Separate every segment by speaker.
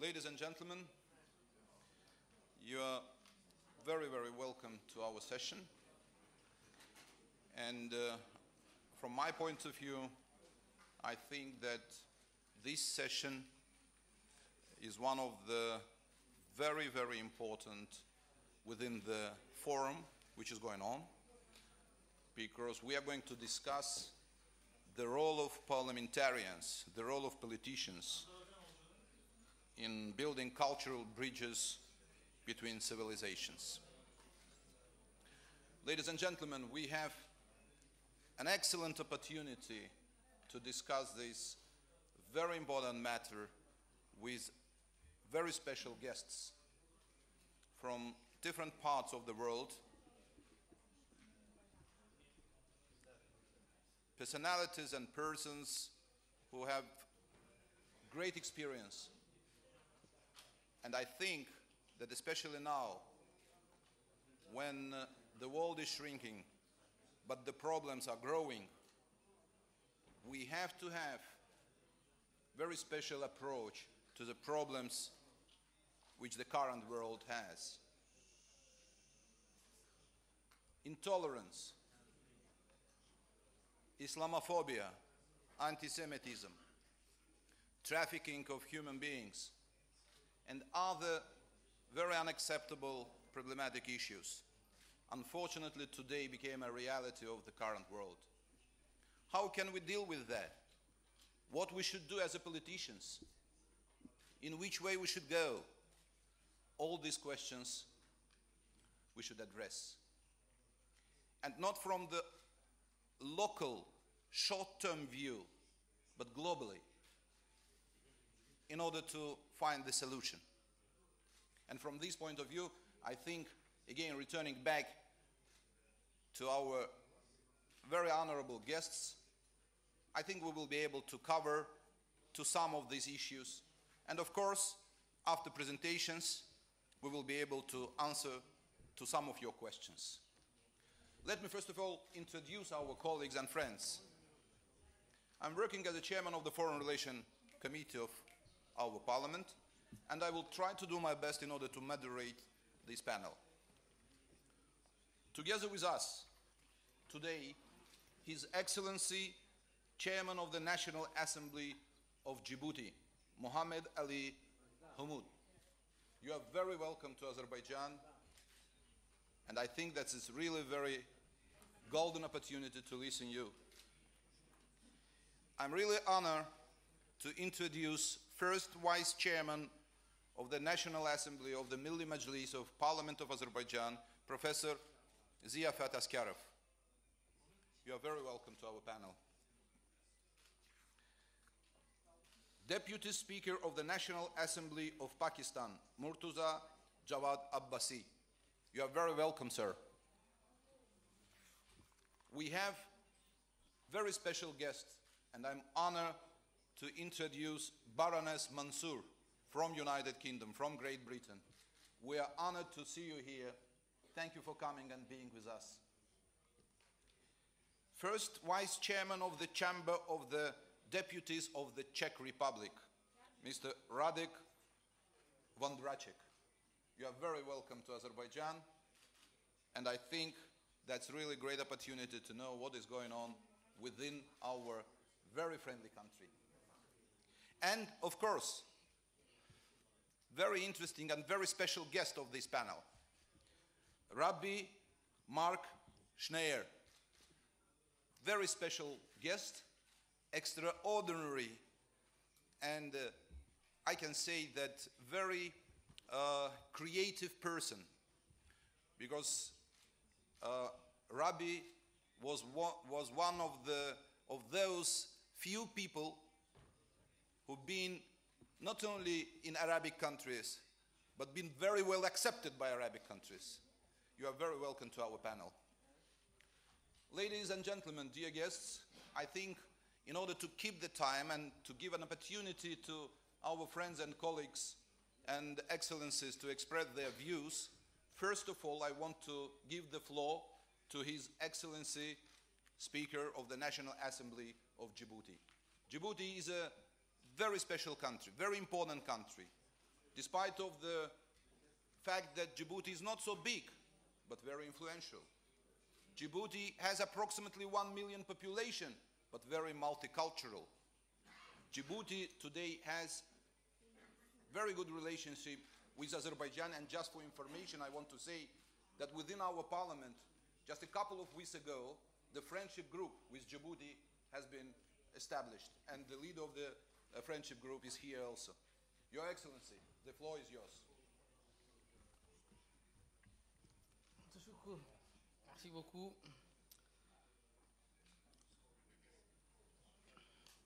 Speaker 1: Ladies and gentlemen, you are very, very welcome to our session. And uh, from my point of view, I think that this session is one of the very, very important within the forum which is going on because we are going to discuss the role of parliamentarians, the role of politicians in building cultural bridges between civilizations. Ladies and gentlemen, we have an excellent opportunity to discuss this very important matter with very special guests from different parts of the world. Personalities and persons who have great experience. And I think that especially now, when uh, the world is shrinking, but the problems are growing, we have to have very special approach to the problems which the current world has. Intolerance, Islamophobia, anti-Semitism, trafficking of human beings, and other very unacceptable problematic issues unfortunately today became a reality of the current world. How can we deal with that? What we should do as a politicians? In which way we should go? All these questions we should address. And not from the local, short-term view, but globally, in order to find the solution. And from this point of view, I think, again, returning back to our very honorable guests, I think we will be able to cover to some of these issues. And of course, after presentations, we will be able to answer to some of your questions. Let me first of all introduce our colleagues and friends. I'm working as the chairman of the Foreign Relations Committee of our parliament, and I will try to do my best in order to moderate this panel. Together with us today, His Excellency, Chairman of the National Assembly of Djibouti, Mohamed Ali Houmed. You are very welcome to Azerbaijan, and I think that is really very golden opportunity to listen to you. I'm really honored to introduce first Vice Chairman of the National Assembly of the Milli Majlis of Parliament of Azerbaijan, Professor Ziyafat Asgarov. You are very welcome to our panel. Deputy Speaker of the National Assembly of Pakistan, Murtaza Javed Abbasi. You are very welcome, sir. We have very special guests, and I'm honored to introduce Baroness Manzoor from United Kingdom, from Great Britain. We are honored to see you here. Thank you for coming and being with us. First Vice Chairman of the Chamber of the Deputies of the Czech Republic, Mr. Radek Vondracek. You are very welcome to Azerbaijan, and I think that's really a great opportunity to know what is going on within our very friendly country. And of course, very interesting and very special guest of this panel, Rabbi Marc Schneier very special guest, extraordinary, and uh, I can say that very uh, creative person, because uh, Rabbi was one, was one of, the, of those few people who've been not only in Arabic countries, but been very well accepted by Arabic countries. You are very welcome to our panel. Ladies and gentlemen, dear guests, I think in order to keep the time and to give an opportunity to our friends and colleagues and excellencies to express their views, first of all, I want to give the floor to His Excellency, Speaker of the National Assembly of Djibouti. Djibouti is a very special country, very important country, despite of the fact that Djibouti is not so big, but very influential. Djibouti has approximately 1 million population, but very multicultural. Djibouti today has very good relationship with Azerbaijan, and just for information, I want to say that within our parliament, just a couple of weeks ago, the friendship group with Djibouti has been established, and the leader of the uh, friendship group is here also. Your Excellency, the floor is yours.
Speaker 2: Merci beaucoup.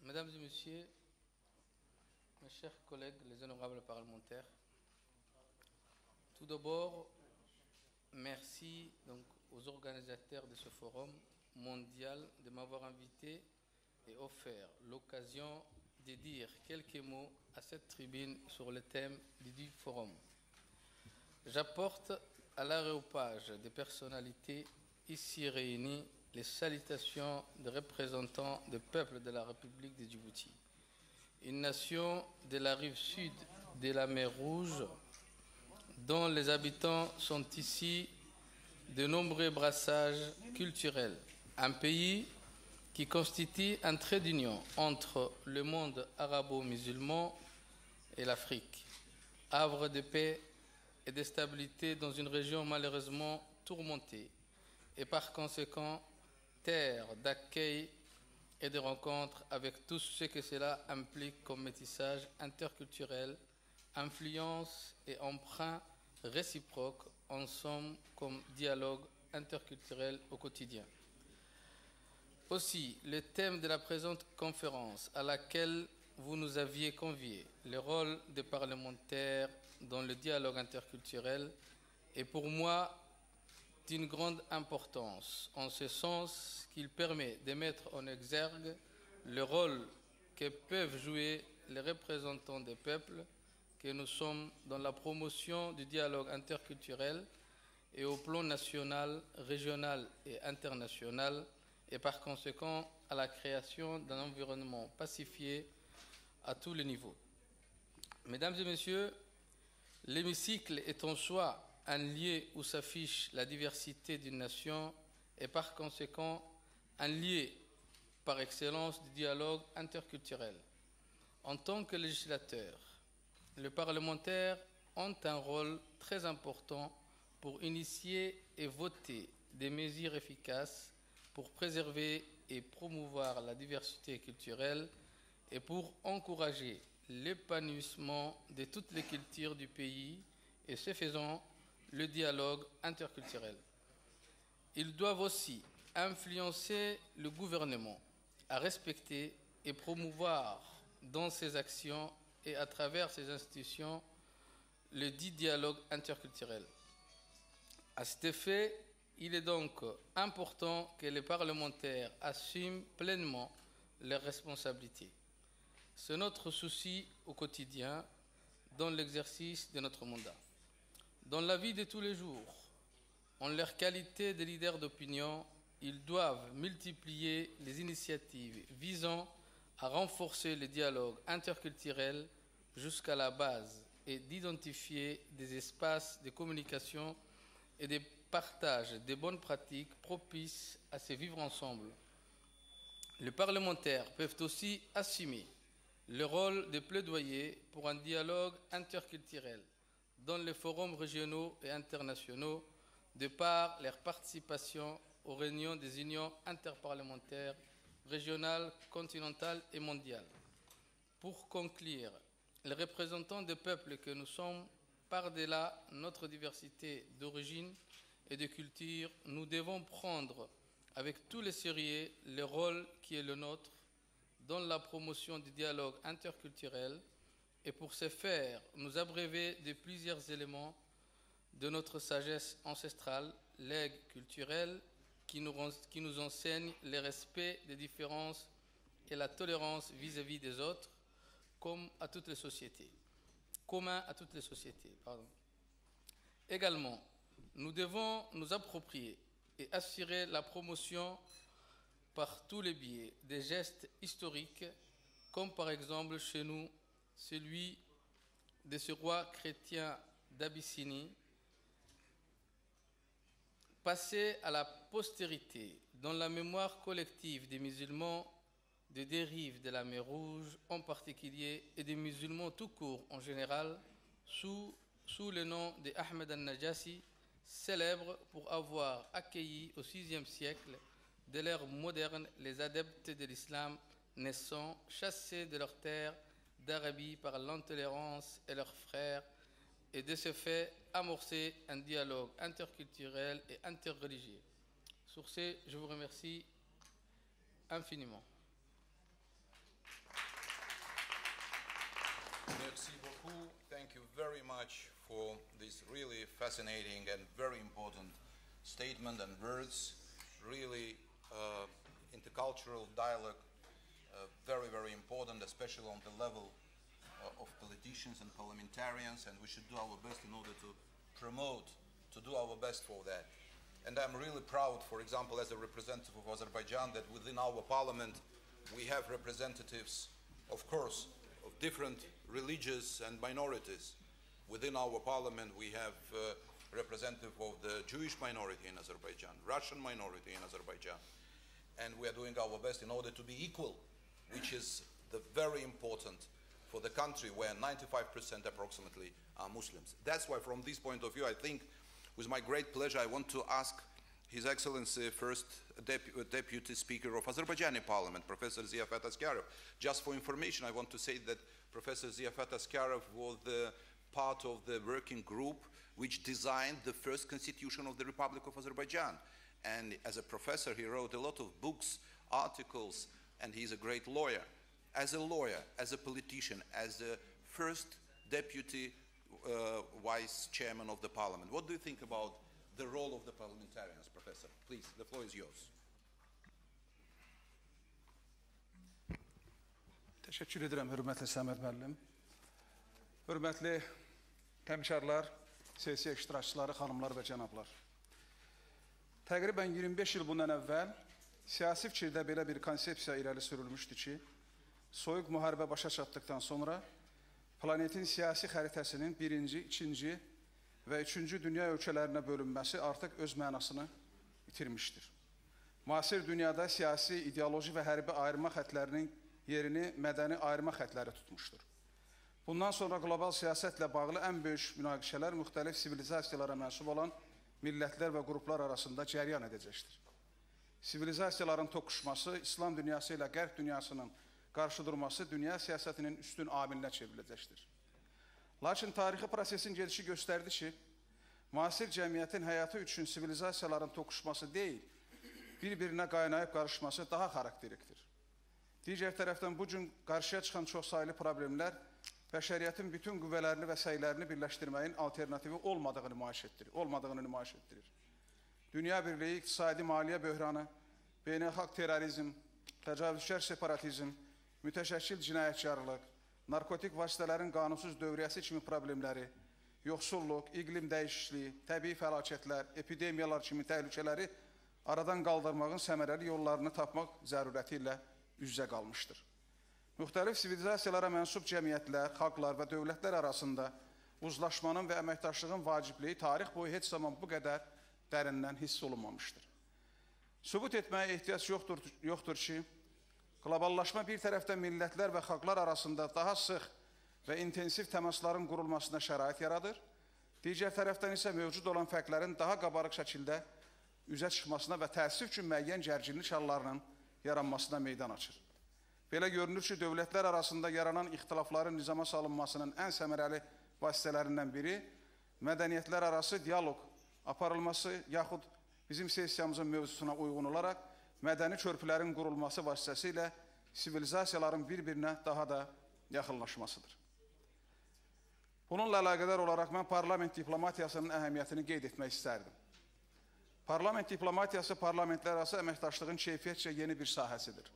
Speaker 2: Mesdames et Messieurs, mes chers collègues, les honorables parlementaires, tout d'abord, merci donc aux organisateurs de ce forum mondial de m'avoir invité et offert l'occasion de dire quelques mots à cette tribune sur le thème du forum. J'apporte à l'aréopage des personnalités ici réunies les salutations des représentants des peuples de la République de Djibouti, une nation de la rive sud de la mer Rouge dont les habitants sont ici de nombreux brassages culturels, un pays qui constitue un trait d'union entre le monde arabo-musulman et l'Afrique, havre de paix et de stabilité dans une région malheureusement tourmentée et par conséquent terre d'accueil et de rencontres avec tout ce que cela implique comme métissage interculturel, influence et emprunt réciproque, en somme comme dialogue interculturel au quotidien. Aussi, le thème de la présente conférence à laquelle vous nous aviez conviés, le rôle des parlementaires dans le dialogue interculturel, est pour moi d'une grande importance, en ce sens qu'il permet de mettre en exergue le rôle que peuvent jouer les représentants des peuples que nous sommes dans la promotion du dialogue interculturel et au plan national, régional et international, et par conséquent à la création d'un environnement pacifié à tous les niveaux. Mesdames et Messieurs, l'hémicycle est en soi un lieu où s'affiche la diversité d'une nation et par conséquent un lieu par excellence du dialogue interculturel. En tant que législateurs, les parlementaires ont un rôle très important pour initier et voter des mesures efficaces pour préserver et promouvoir la diversité culturelle et pour encourager l'épanouissement de toutes les cultures du pays et ce faisant le dialogue interculturel. Ils doivent aussi influencer le gouvernement à respecter et promouvoir dans ses actions et à travers ses institutions le dit dialogue interculturel. À cet effet, il est donc important que les parlementaires assument pleinement leurs responsabilités. C'est notre souci au quotidien dans l'exercice de notre mandat. Dans la vie de tous les jours, en leur qualité de leaders d'opinion, ils doivent multiplier les initiatives visant à renforcer le dialogue interculturel jusqu'à la base et d'identifier des espaces de communication et de partage des bonnes pratiques propices à ce vivre ensemble. Les parlementaires peuvent aussi assumer le rôle de plaidoyer pour un dialogue interculturel dans les forums régionaux et internationaux de par leur participation aux réunions des unions interparlementaires régionales, continentales et mondiales. Pour conclure, les représentants des peuples que nous sommes, par-delà notre diversité d'origine et de culture, nous devons prendre avec tous les sérieux le rôle qui est le nôtre dans la promotion du dialogue interculturel et pour ce faire, nous abréver de plusieurs éléments de notre sagesse ancestrale, legs culturel, qui nous, enseigne le respect des différences et la tolérance vis-à-vis des autres, comme à toutes les sociétés, commun à toutes les sociétés. Également, nous devons nous approprier et assurer la promotion par tous les biais des gestes historiques, comme par exemple chez nous celui de ce roi chrétien d'Abyssinie, passé à la postérité dans la mémoire collective des musulmans des dérives de la mer Rouge en particulier et des musulmans tout court en général, sous, sous le nom de Ahmed al-Najassi, célèbre pour avoir accueilli au VIe siècle de l'ère moderne les adeptes de l'islam naissant, chassés de leurs terres d'Arabie par l'intolérance et leurs frères, et de ce fait amorcer un dialogue interculturel et interreligieux. Sur ce, je vous remercie infiniment.
Speaker 1: Merci beaucoup. Thank you very much for this really fascinating and very important statement and words. Really, uh, intercultural dialogue, uh, very, very important, especially on the level uh, of politicians and parliamentarians, and we should do our best in order to promote, to do our best for that. And I'm really proud, for example, as a representative of Azerbaijan, that within our parliament we have representatives, of course, of different religious and minorities. Within our parliament, we have uh, representative of the Jewish minority in Azerbaijan, Russian minority in Azerbaijan, and we are doing our best in order to be equal, which is the very important for the country where 95% approximately are Muslims. That's why, from this point of view, I think, with my great pleasure, I want to ask His Excellency, first Dep- Deputy Speaker of Azerbaijani Parliament, Professor Ziyafat Asgarov. Just for information, I want to say that Professor Ziyafat Asgarov was the part of the working group which designed the first constitution of the Republic of Azerbaijan. And as a professor, he wrote a lot of books, articles, and he's a great lawyer. As a lawyer, as a politician, as the first deputy uh, vice chairman of the parliament, what do you think about the role of the parliamentarians, Professor? Please, the floor is yours.
Speaker 3: Təşəkkür edirəm, hörmətli Səməd müəllim. Hörmətli həmkarlar, sessiya iştirakçıları, xanımlar və cənablar. Təqribən 25 il bundan əvvəl siyasi fikirdə belə bir konsepsiya irəli sürülmüşdü ki, soyuq müharibə başa çatdıqdan sonra planetin siyasi xəritəsinin birinci, ikinci və üçüncü dünya ölkələrinə bölünməsi artıq öz mənasını itirmişdir. Müasir dünyada siyasi, ideoloji və hərbi ayırma xətlərinin yerini mədəni ayırma xətləri tutmuşdur. Bundan sonra qlobal siyasətlə bağlı ən böyük münaqişələr müxtəlif sivilizasiyalara mənsub olan millətlər və qruplar arasında cəryan edəcəkdir. Sivilizasiyaların toqquşması İslam dünyası ilə Qərb dünyasının qarşı durması dünya siyasətinin üstün amilinə çevriləcəkdir. Lakin tarixi prosesin gedişi göstərdi ki, müasir cəmiyyətin həyatı üçün sivilizasiyaların toqquşması deyil, bir-birinə qaynayıb qarışması daha xarakterikdir. Digər tərəfdən bu gün qarşıya çıxan çoxsaylı problemlər bəşəriyyətin bütün qüvvələrini və səylərini birləşdirməyin alternativi olmadığını nümayiş etdirir, olmadığını nümayiş etdirir. Dünya birliyi, iqtisadi maliyyə böhranı, beynəlxalq terrorizm, təcavüzkar separatizm, mütəşəkkil cinayətkarlıq, narkotik vasitələrin qanunsuz dövriyyəsi kimi problemləri, yoxsulluq, iqlim dəyişikliyi, təbii fəlakətlər, epidemiyalar kimi təhlükələri aradan qaldırmağın səmərəli yollarını tapmaq zərurəti ilə üz-üzə qalmışdır. Müxtəlif sivilizasiyalara mənsub cəmiyyətlər, xalqlar və dövlətlər arasında uzlaşmanın və əməkdaşlığın vacibliyi tarix boyu heç zaman bu qədər dərindən hiss olunmamışdır. Sübut etməyə ehtiyac yoxdur, yoxdur ki, qloballaşma bir tərəfdən millətlər və xalqlar arasında daha sıx və intensiv təmasların qurulmasına şərait yaradır, digər tərəfdən isə mövcud olan fərqlərin daha qabarıq şəkildə üzə çıxmasına və təəssüf üçün müəyyən gərginlik hallarının yaranmasına meydan açır. Belə görünür ki, dövlətlər arasında yaranan ixtilafların nizama salınmasının ən səmərəli vasitələrindən biri mədəniyyətlər arası dialoq aparılması yaxud bizim sessiyamızın mövzusuna uyğun olaraq mədəni körpülərin qurulması vasitəsilə sivilizasiyaların bir-birinə daha da yaxınlaşmasıdır. Bununla əlaqədar olaraq mən parlament diplomatiyasının əhəmiyyətini qeyd etmək istərdim. Parlament diplomatiyası parlamentlər arası əməkdaşlığın keyfiyyətcə yeni bir sahəsidir.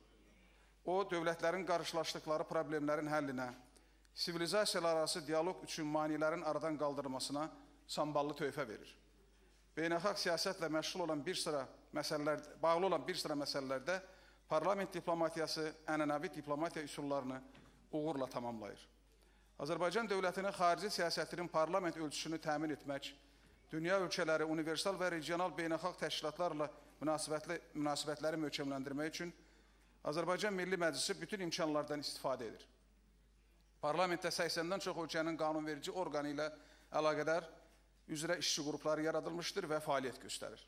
Speaker 3: O, dövlətlərin qarşılaşdıqları problemlərin həllinə, sivilizasiyalar arası dialoq üçün manilərin aradan qaldırılmasına samballı tövhə verir. Beynəlxalq siyasətlə məşğul olan bir sıra məsələlər, bağlı olan bir sıra məsələlərdə parlament diplomatiyası ənənəvi diplomatiya üsullarını uğurla tamamlayır. Azərbaycan dövlətinin xarici siyasətinin parlament ölçüsünü təmin etmək, dünya ölkələri, universal və regional beynəlxalq təşkilatlarla münasibətləri möhkəmləndirmək üçün Azərbaycan Milli Məclisi bütün imkanlardan istifadə edir. Parlamentdə 80-dən çox ölkənin qanunverici orqanı ilə əlaqədar üzrə işçi qrupları yaradılmışdır və fəaliyyət göstərir.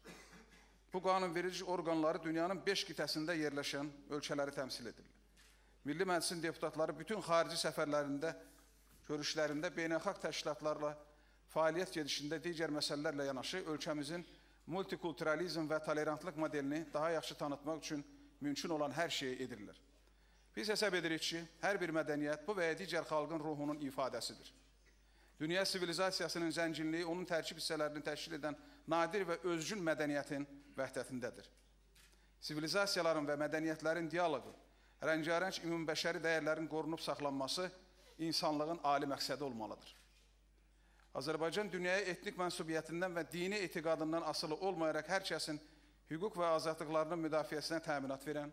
Speaker 3: Bu qanunverici orqanları dünyanın 5 qitəsində yerləşən ölkələri təmsil edirlər. Milli Məclisin deputatları bütün xarici səfərlərində, görüşlərində beynəlxalq təşkilatlarla fəaliyyət gedişində digər məsələlərlə yanaşı ölkəmizin multikulturalizm və tolerantlıq modelini daha yaxşı tanıtmaq üçün mümkün olan hər şeyi edirlər. Biz hesab edirik ki, hər bir mədəniyyət bu və ya digər xalqın ruhunun ifadəsidir. Dünya sivilizasiyasının zənginliyi onun tərkib hissələrini təşkil edən nadir və özgün mədəniyyətin vəhdətindədir. Sivilizasiyaların və mədəniyyətlərin dialoqu, rəngarəng ümumbəşəri dəyərlərin qorunub saxlanması insanlığın ali məqsədi olmalıdır. Azərbaycan dünyaya etnik mənsubiyyətindən və dini etiqadından asılı olmayaraq hər kəsin hüquq və azadlıqlarının müdafiəsinə təminat verən,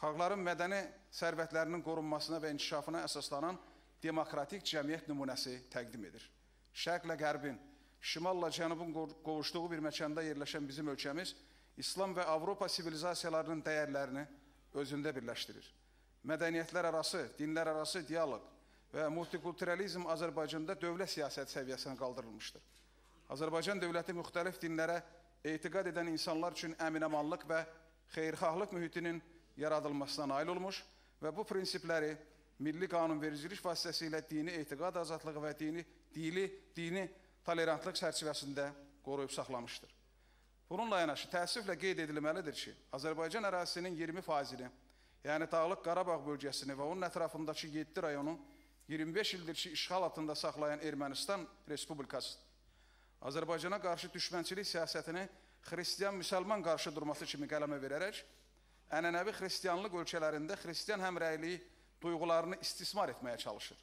Speaker 3: xalqların mədəni sərvətlərinin qorunmasına və inkişafına əsaslanan demokratik cəmiyyət nümunəsi təqdim edir. Şərqlə Qərbin, şimalla cənubun qovuşduğu bir məkanda yerləşən bizim ölkəmiz İslam və Avropa sivilizasiyalarının dəyərlərini özündə birləşdirir. Mədəniyyətlər arası, dinlər arası dialoq və multikulturalizm Azərbaycanda dövlət siyasət səviyyəsinə qaldırılmışdır. Azərbaycan dövləti müxtəlif dinlərə etiqad edən insanlar üçün əminəmanlıq və xeyirxahlıq mühitinin yaradılmasına nail olmuş və bu prinsipləri milli qanunvericilik vasitəsilə dini etiqad azadlığı və dini dili, dini tolerantlıq çərçivəsində qoruyub saxlamışdır. Bununla yanaşı təəssüflə qeyd edilməlidir ki, Azərbaycan ərazisinin 20 faizini, yəni Dağlıq Qarabağ bölgəsini və onun ətrafındakı 7 rayonu 25 ildir ki, işğal altında saxlayan Ermənistan Respublikasıdır. Azərbaycana qarşı düşmənçilik siyasətini xristiyan-müsəlman qarşı durması kimi qələmə verərək, ənənəvi xristiyanlıq ölkələrində xristiyan həmrəyliyi duyğularını istismar etməyə çalışır.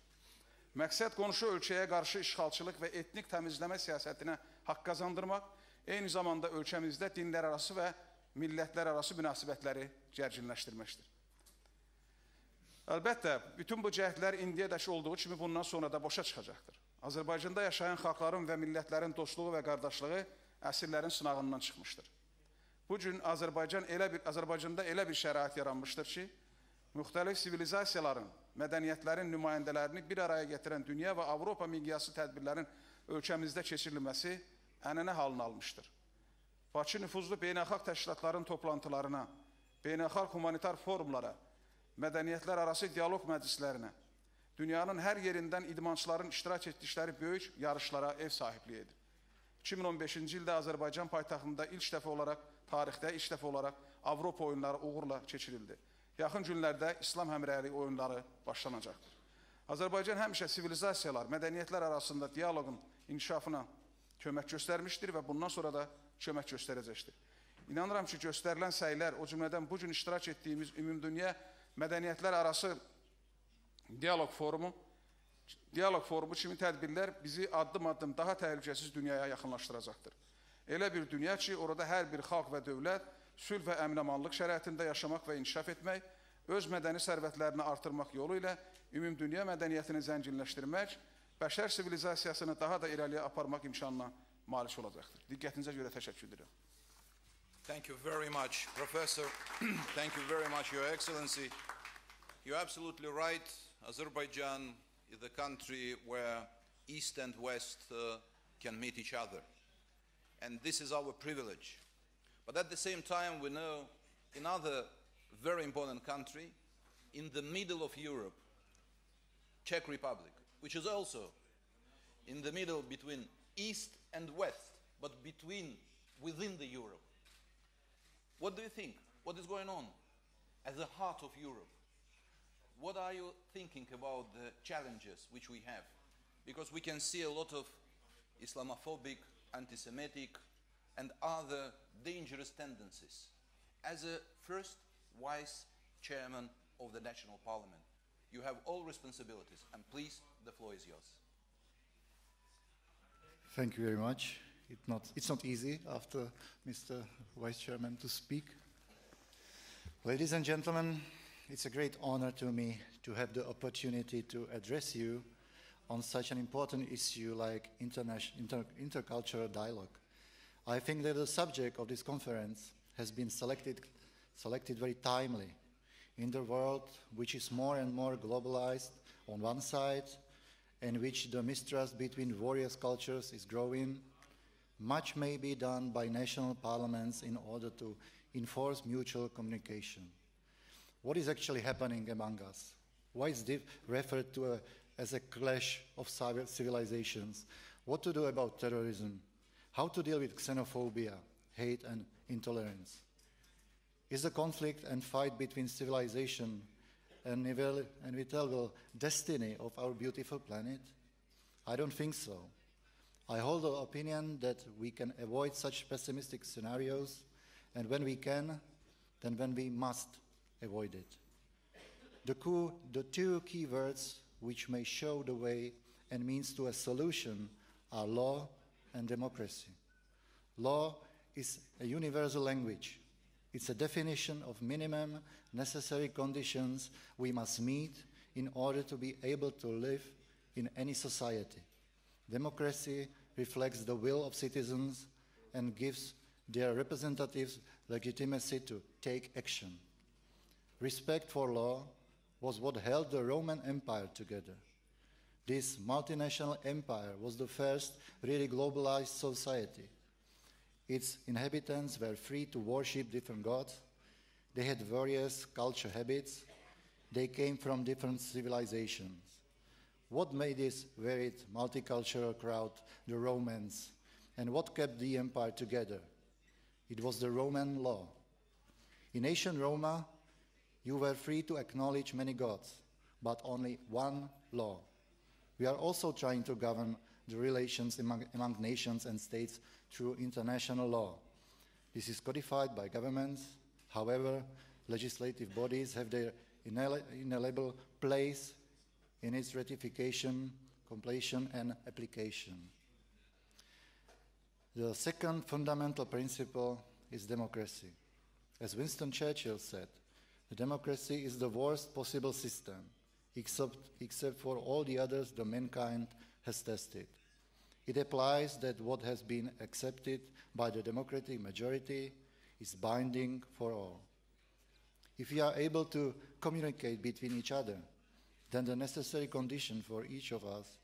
Speaker 3: Məqsəd qonşu ölkəyə qarşı işğalçılıq və etnik təmizləmə siyasətinə haqq qazandırmaq, eyni zamanda ölkəmizdə dinlər arası və millətlər arası münasibətləri gərginləşdirməkdir. Əlbəttə, bütün bu cəhdlər indiyədək olduğu kimi bundan sonra da boşa çıxacaqdır. Azərbaycanda yaşayan xalqların və millətlərin dostluğu və qardaşlığı əsrlərin sınağından çıxmışdır. Bu gün Azərbaycan elə bir Azərbaycanda elə bir şərait yaranmışdır ki, müxtəlif sivilizasiyaların, mədəniyyətlərin nümayəndələrini bir araya gətirən dünya və Avropa miqyası tədbirlərin ölkəmizdə keçirilməsi ənənə halını almışdır. Bakı nüfuzlu beynəlxalq təşkilatların toplantılarına, beynəlxalq humanitar forumlara, mədəniyyətlər arası dialoq məclislərinə, dünyanın hər yerindən idmançıların iştirak etdikləri böyük yarışlara ev sahibliyi edir. 2015-ci ildə Azərbaycan paytaxtında ilk dəfə olaraq, tarixdə ilk dəfə olaraq Avropa oyunları uğurla keçirildi. Yaxın günlərdə İslam həmrəyliyi oyunları başlanacaqdır. Azərbaycan həmişə sivilizasiyalar, mədəniyyətlər arasında dialoqun inkişafına kömək göstərmişdir və bundan sonra da kömək göstərəcəkdir. İnanıram ki, göstərilən səylər, o cümlədən bu gün iştirak etdiyimiz ümumdünya mədəniyyətlər arası dialoq forumu, dialoq forumu kimi tədbirlər bizi addım-addım daha təhlükəsiz dünyaya yaxınlaşdıracaqdır. Elə bir dünya ki, orada hər bir xalq və dövlət sülh və əminamanlıq şəraitində yaşamaq və inkişaf etmək, öz mədəni sərvətlərini artırmaq yolu ilə ümumdünya mədəniyyətini zənginləşdirmək, bəşər sivilizasiyasını daha da irəliyə aparmaq imkanına malik olacaqdır. Diqqətinizə görə təşəkkür edirəm.
Speaker 1: Thank you very much, Professor. Thank you very much, Your Excellency. You're absolutely right. Azerbaijan is the country where East and West uh, can meet each other. And this is our privilege. But at the same time, we know another very important country in the middle of Europe, Czech Republic, which is also in the middle between East and West, but between within the Europe. What do you think? What is going on at the heart of Europe? What are you thinking about the challenges which we have? Because we can see a lot of Islamophobic, anti Semitic, and other dangerous tendencies. As a first vice chairman of the national parliament, you have all responsibilities, and please, the floor is yours.
Speaker 4: Thank you very much. It not, it's not easy after Mr. Vice Chairman to speak. Ladies and gentlemen, it's a great honor to me to have the opportunity to address you on such an important issue like interna- inter- intercultural dialogue. I think that the subject of this conference has been selected, selected very timely in the world which is more and more globalized on one side and which the mistrust between various cultures is growing. Much may be done by national parliaments in order to enforce mutual communication. What is actually happening among us? Why is this referred to a, as a clash of civilizations? What to do about terrorism? How to deal with xenophobia, hate, and intolerance? Is the conflict and fight between civilization and inevitable destiny of our beautiful planet? I don't think so. I hold the opinion that we can avoid such pessimistic scenarios, and when we can, then when we must avoid it. The, the two key words which may show the way and means to a solution are law and democracy. Law is a universal language. It's a definition of minimum necessary conditions we must meet in order to be able to live in any society. Democracy reflects the will of citizens and gives their representatives legitimacy to take action. Respect for law was what held the Roman Empire together. This multinational empire was the first really globalized society. Its inhabitants were free to worship different gods. They had various culture habits. They came from different civilizations. What made this varied multicultural crowd the Romans, and what kept the empire together? It was the Roman law. In ancient Roma, you were free to acknowledge many gods, but only one law. We are also trying to govern the relations among, among nations and states through international law. This is codified by governments. However, legislative bodies have their inalienable place in its ratification, completion, and application. The second fundamental principle is democracy. As Winston Churchill said, the democracy is the worst possible system, except, except for all the others the mankind has tested. It applies that what has been accepted by the democratic majority is binding for all. If we are able to communicate between each other, then the necessary condition for each of us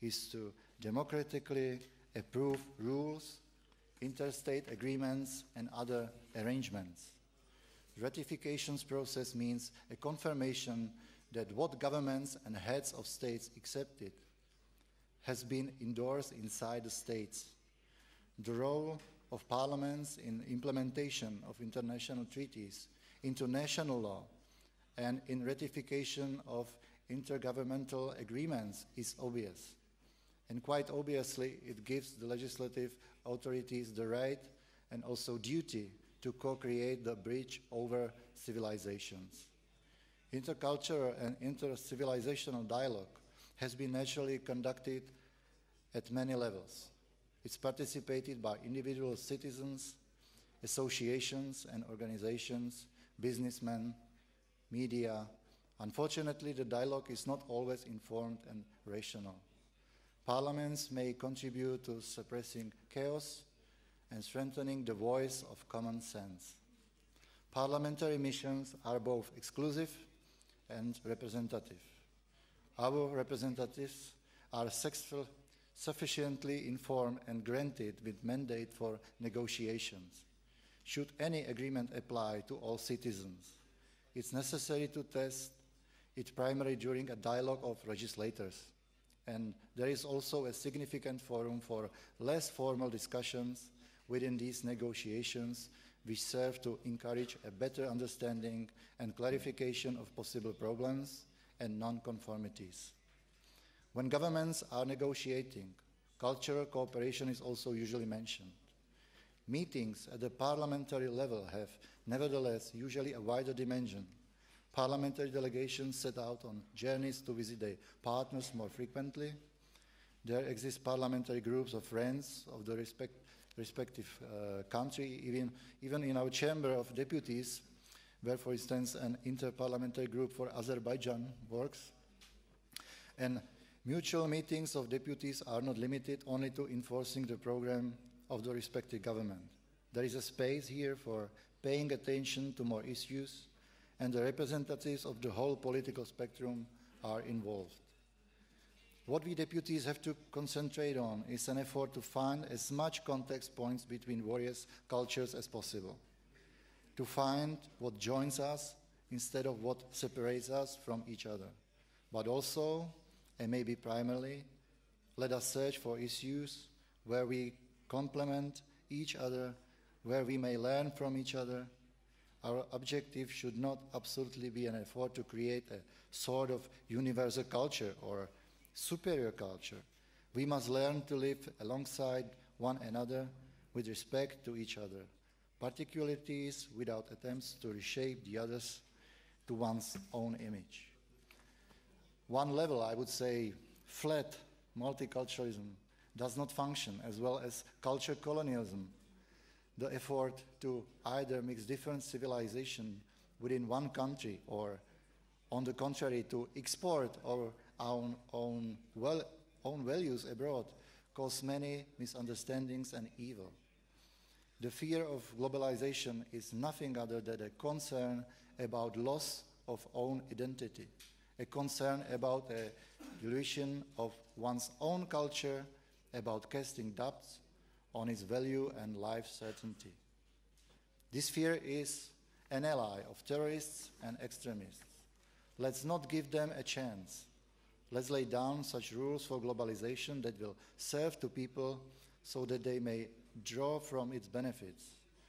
Speaker 4: is to democratically approve rules, interstate agreements, and other arrangements ratifications process means a confirmation that what governments and heads of states accepted has been endorsed inside the states. The role of parliaments in implementation of international treaties into national law and in ratification of intergovernmental agreements is obvious. And quite obviously, it gives the legislative authorities the right and also duty to co-create the bridge over civilizations. Intercultural and inter-civilizational dialogue has been naturally conducted at many levels. It's participated by individual citizens, associations and organizations, businessmen, media. Unfortunately, the dialogue is not always informed and rational. Parliaments may contribute to suppressing chaos and strengthening the voice of common sense. Parliamentary missions are both exclusive and representative. Our representatives are sufficiently informed and granted with mandate for negotiations. Should any agreement apply to all citizens, it's necessary to test it primarily during a dialogue of legislators. And there is also a significant forum for less formal discussions within these negotiations which serve to encourage a better understanding and clarification of possible problems and non-conformities. When governments are negotiating, cultural cooperation is also usually mentioned. Meetings at the parliamentary level have nevertheless usually a wider dimension. Parliamentary delegations set out on journeys to visit their partners more frequently. There exist parliamentary groups of friends of the respect, respective uh, country, even, even in our Chamber of Deputies, where, for instance, an interparliamentary group for Azerbaijan works. And Mutual meetings of deputies are not limited only to enforcing the program of the respective government. There is a space here for paying attention to more issues, and the representatives of the whole political spectrum are involved. What we deputies have to concentrate on is an effort to find as much context points between various cultures as possible, to find what joins us instead of what separates us from each other, but also, and maybe primarily, let us search for issues where we complement each other, where we may learn from each other. Our objective should not absolutely be an effort to create a sort of universal culture or superior culture. We must learn to live alongside one another with respect to each other, particularities without attempts to reshape the others to one's own image. One level, I would say, flat multiculturalism does not function as well as culture colonialism. The effort to either mix different civilization within one country or, on the contrary, to export our own, own, well, own values abroad cause many misunderstandings and evil. The fear of globalization is nothing other than a concern about loss of own identity, a concern about a dilution of one's own culture, about casting doubts on its value and life certainty. This fear is an ally of terrorists and extremists. Let's not give them a chance. Let's lay down such rules for globalization that will serve to people so that they may draw from its benefits,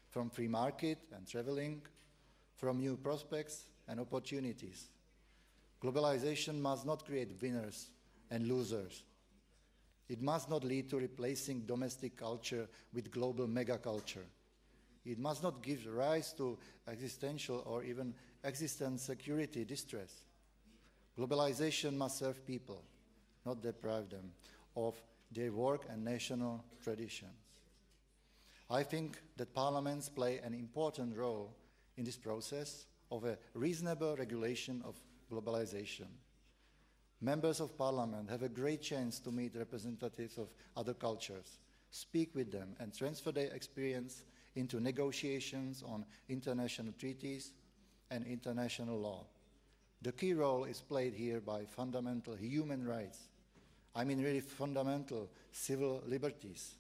Speaker 4: from free market and traveling, from new prospects and opportunities. Globalization must not create winners and losers. It must not lead to replacing domestic culture with global megaculture. It must not give rise to existential or even existence security distress. Globalization must serve people, not deprive them of their work and national traditions. I think that parliaments play an important role in this process of a reasonable regulation of globalization. Members of parliament have a great chance to meet representatives of other cultures, speak with them, and transfer their experience into negotiations on international treaties and international law. The key role is played here by fundamental human rights. I mean, really fundamental civil liberties.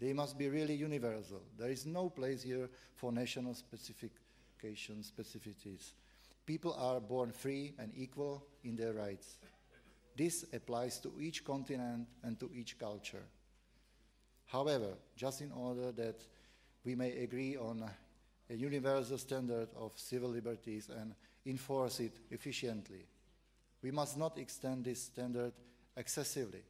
Speaker 4: They must be really universal. There is no place here for national specification specificities. People are born free and equal in their rights. This applies to each continent and to each culture. However, just in order that we may agree on a universal standard of civil liberties and enforce it efficiently, we must not extend this standard excessively.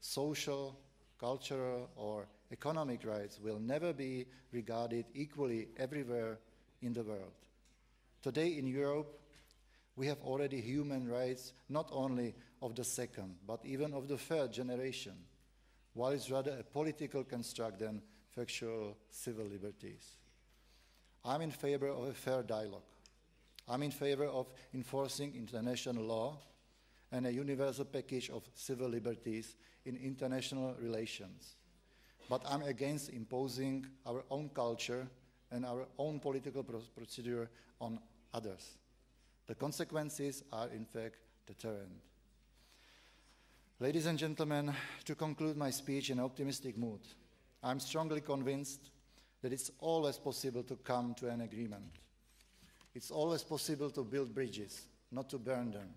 Speaker 4: Social, cultural, or economic rights will never be regarded equally everywhere in the world. Today in Europe, we have already human rights not only of the second, but even of the third generation, while it's rather a political construct than factual civil liberties. I'm in favor of a fair dialogue. I'm in favor of enforcing international law and a universal package of civil liberties in international relations. But I'm against imposing our own culture and our own political procedure on others. The consequences are, in fact, deterrent. Ladies and gentlemen, to conclude my speech in an optimistic mood, I'm strongly convinced that it's always possible to come to an agreement. It's always possible to build bridges, not to burn them.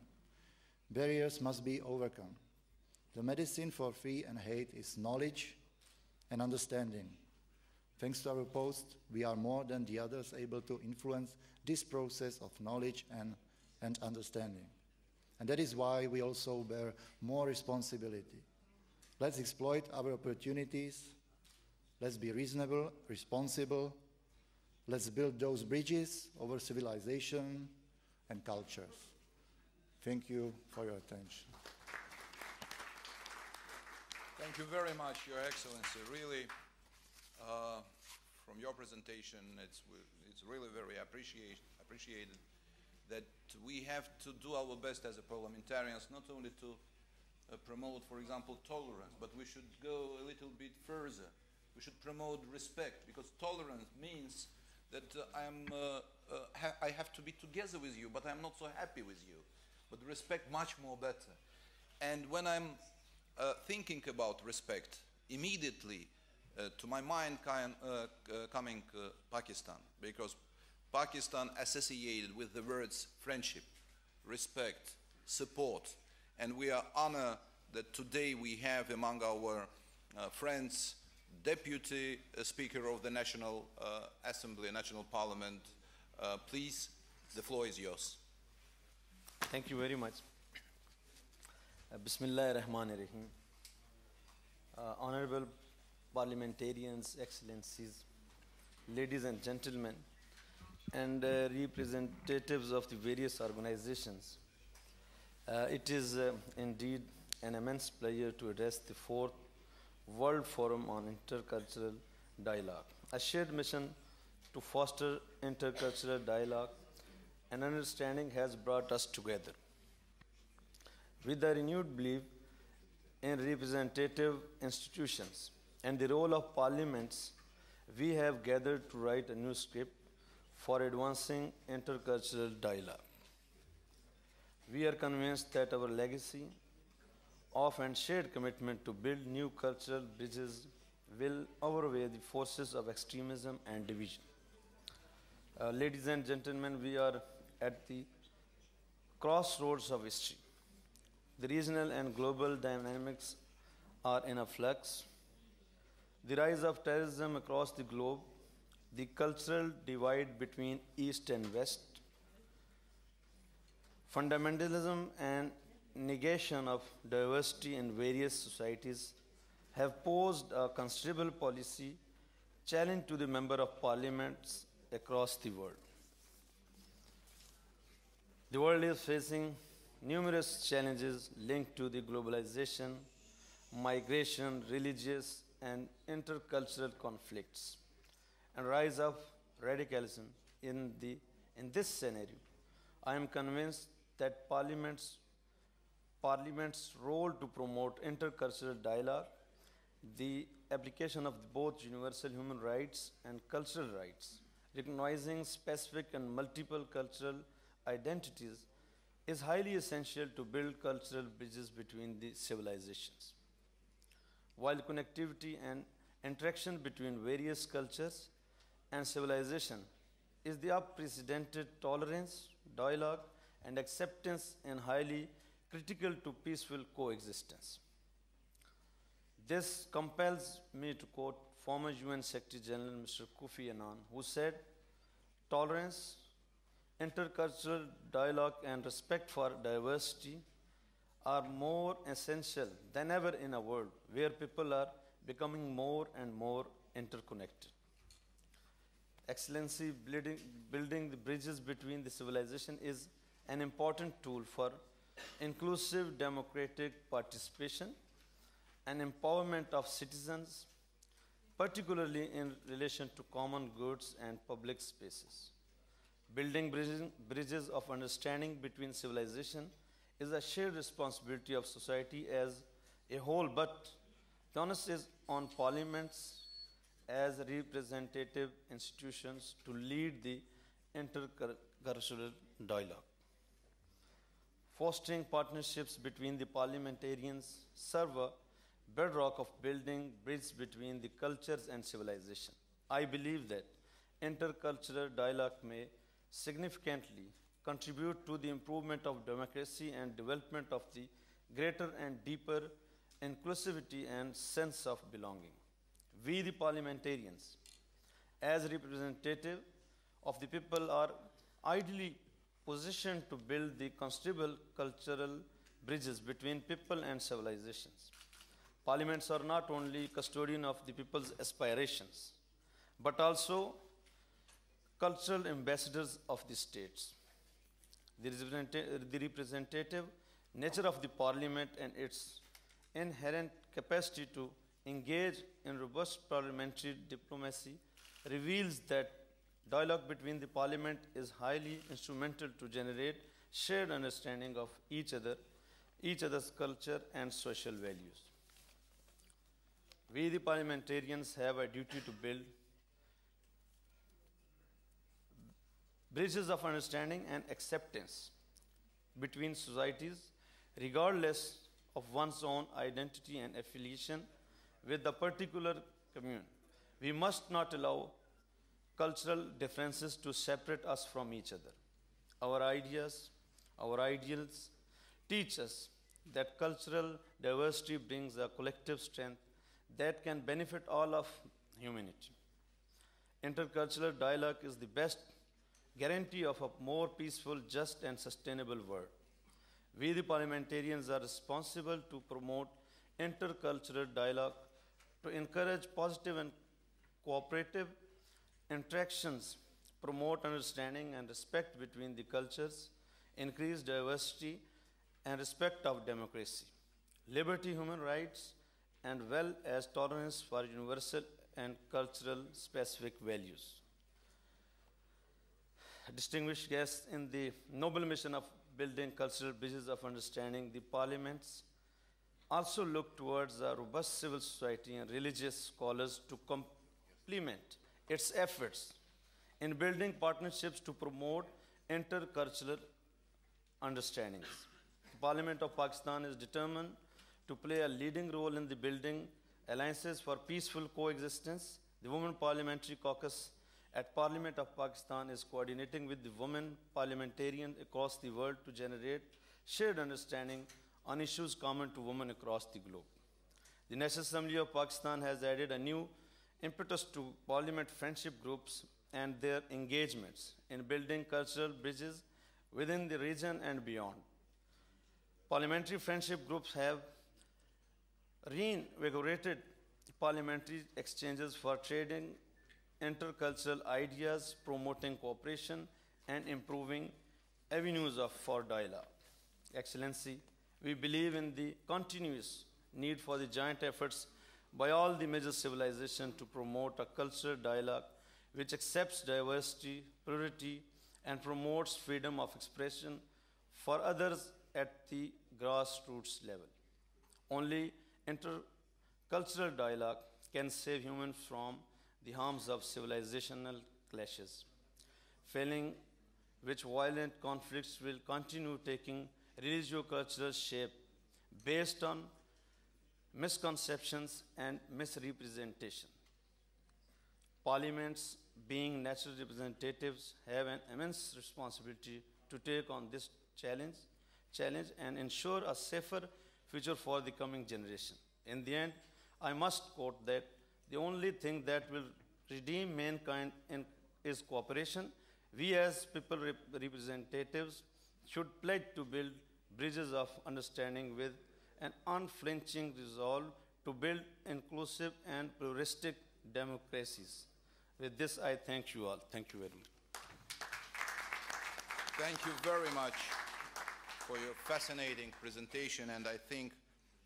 Speaker 4: Barriers must be overcome. The medicine for fear and hate is knowledge and understanding. Thanks to our post, we are more than the others able to influence this process of knowledge and, and understanding. And that is why we also bear more responsibility. Let's exploit our opportunities. Let's be reasonable, responsible. Let's build those bridges over civilization and cultures. Thank you for your attention.
Speaker 1: Thank you very much, Your Excellency. Really, uh, from your presentation, it's, it's really very appreciate, appreciated that we have to do our best as a parliamentarians, not only to uh, promote, for example, tolerance, but we should go a little bit further. We should promote respect because tolerance means that uh, I'm, uh, uh, ha- I have to be together with you, but I'm not so happy with you. But respect much more better. And when I'm uh, thinking about respect, immediately to my mind kind, coming Pakistan, because Pakistan associated with the words friendship, respect, support, and we are honored that today we have among our uh, friends Deputy uh, Speaker of the National uh, Assembly, National Parliament. Uh, please, the floor is yours.
Speaker 5: Thank you very much. Bismillah ar-Rahman ar-Rahim. Uh, honorable parliamentarians, excellencies, ladies and gentlemen, and uh, representatives of the various organizations. Uh, it is indeed an immense pleasure to address the fourth World Forum on Intercultural Dialogue, a shared mission to foster intercultural dialogue and understanding has brought us together. With a renewed belief in representative institutions and the role of parliaments, we have gathered to write a new script for advancing intercultural dialogue. We are convinced that our legacy of and shared commitment to build new cultural bridges will outweigh the forces of extremism and division. Uh, ladies and gentlemen, we are at the crossroads of history. The regional and global dynamics are in a flux. The rise of terrorism across the globe, the cultural divide between East and West, fundamentalism and negation of diversity in various societies have posed a considerable policy challenge to the member of parliaments across the world. The world is facing numerous challenges linked to the globalization, migration, religious and intercultural conflicts, and rise of radicalism in, the, in this scenario. I am convinced that parliaments, parliament's role to promote intercultural dialogue, the application of both universal human rights and cultural rights, recognizing specific and multiple cultural identities is highly essential to build cultural bridges between the civilizations. While connectivity and interaction between various cultures and civilization is the unprecedented tolerance, dialogue, and acceptance in highly critical to peaceful coexistence. This compels me to quote former UN Secretary General Mr. Kofi Annan, who said, Tolerance, intercultural dialogue, and respect for diversity are more essential than ever in a world where people are becoming more and more interconnected. Excellency, building, building the bridges between the civilization is an important tool for inclusive democratic participation and empowerment of citizens, particularly in relation to common goods and public spaces. Building bridges, of understanding between civilization is a shared responsibility of society as a whole, but the onus is on parliaments as representative institutions to lead the intercultural dialogue. Fostering partnerships between the parliamentarians serve a bedrock of building bridges between the cultures and civilization. I believe that intercultural dialogue may significantly contribute to the improvement of democracy and development of the greater and deeper inclusivity and sense of belonging. We, the parliamentarians, as representative of the people, are ideally positioned to build the considerable cultural bridges between people and civilizations. Parliaments are not only custodian of the people's aspirations, but also cultural ambassadors of the states. The representative nature of the parliament and its inherent capacity to engage in robust parliamentary diplomacy reveals that dialogue between the parliament is highly instrumental to generate shared understanding of each other each other's culture and social values. We, the parliamentarians, have a duty to build bridges of understanding and acceptance between societies, regardless of one's own identity and affiliation with the particular commune. We must not allow cultural differences to separate us from each other. Our ideas, our ideals teach us that cultural diversity brings a collective strength that can benefit all of humanity. Intercultural dialogue is the best guarantee of a more peaceful, just, and sustainable world. We, the parliamentarians, are responsible to promote intercultural dialogue, to encourage positive and cooperative interactions, promote understanding and respect between the cultures, increase diversity and respect of democracy, liberty, human rights, and well as tolerance for universal and cultural specific values. Distinguished guests in the noble mission of building cultural bridges of understanding, the parliaments also look towards a robust civil society and religious scholars to complement its efforts in building partnerships to promote intercultural understandings. The Parliament of Pakistan is determined to play a leading role in the building alliances for peaceful coexistence. The Women Parliamentary Caucus at Parliament of Pakistan is coordinating with the women parliamentarians across the world to generate shared understanding on issues common to women across the globe. The National Assembly of Pakistan has added a new impetus to parliament friendship groups and their engagements in building cultural bridges within the region and beyond. Parliamentary friendship groups have reinvigorated parliamentary exchanges for trading intercultural ideas, promoting cooperation, and improving avenues of, for dialogue. Excellency, we believe in the continuous need for the joint efforts by all the major civilizations to promote a cultural dialogue which accepts diversity, plurality, and promotes freedom of expression for others at the grassroots level. Only intercultural dialogue can save humans from the harms of civilizational clashes, failing which violent conflicts will continue taking religio-cultural shape based on misconceptions and misrepresentation. Parliaments, being natural representatives, have an immense responsibility to take on this challenge, challenge and ensure a safer future for the coming generation. In the end, I must quote that the only thing that will redeem mankind in, is cooperation. We as people rep representatives should pledge to build bridges of understanding with an unflinching resolve to build inclusive and pluralistic democracies. With this, I thank you all. Thank you very much.
Speaker 1: Thank you very much for your fascinating presentation, and I think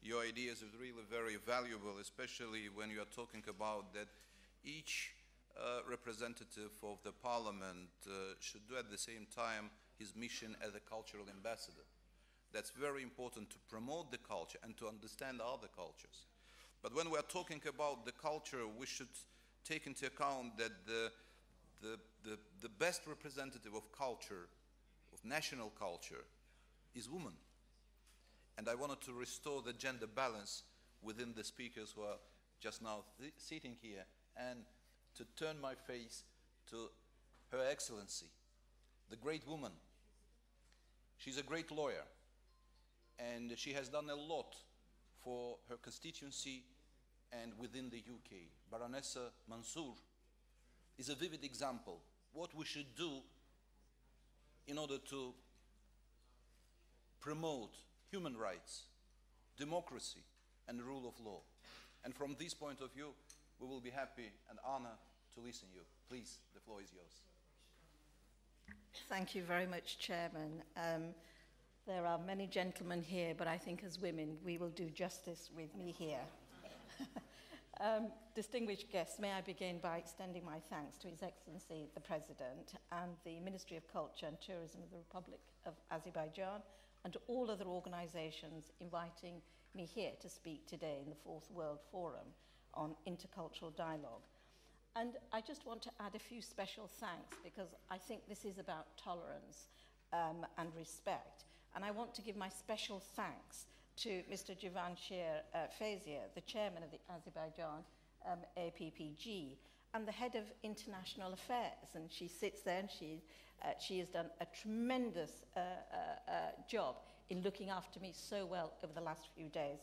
Speaker 1: your ideas are really very valuable, especially when you are talking about that each uh, representative of the parliament uh, should do at the same time his mission as a cultural ambassador. That's very important to promote the culture and to understand other cultures. But when we are talking about the culture, we should take into account that the, the, the, the best representative of culture, of national culture, is woman. And I wanted to restore the gender balance within the speakers who are just now sitting here and to turn my face to Her Excellency, the great woman. She's a great lawyer and she has done a lot for her constituency and within the UK. Baronessa Manzoor is a vivid example what we should do in order to promote human rights, democracy, and the rule of law. And from this point of view, we will be happy and honored to listen to you. Please, the floor is yours.
Speaker 6: Thank you very much, Chairman. Um, there are many gentlemen here, but I think as women, we will do justice with me here. um, distinguished guests, may I begin by extending my thanks to His Excellency the President and the Ministry of Culture and Tourism of the Republic of Azerbaijan and to all other organisations inviting me here to speak today in the Fourth World Forum on intercultural dialogue. And I just want to add a few special thanks because I think this is about tolerance um, and respect. And I want to give my special thanks to Mr. Javanshir uh, Fazia, the chairman of the Azerbaijan um, APPG, and the head of international affairs. And she sits there and she, uh, she has done a tremendous uh, uh, uh, job in looking after me so well over the last few days.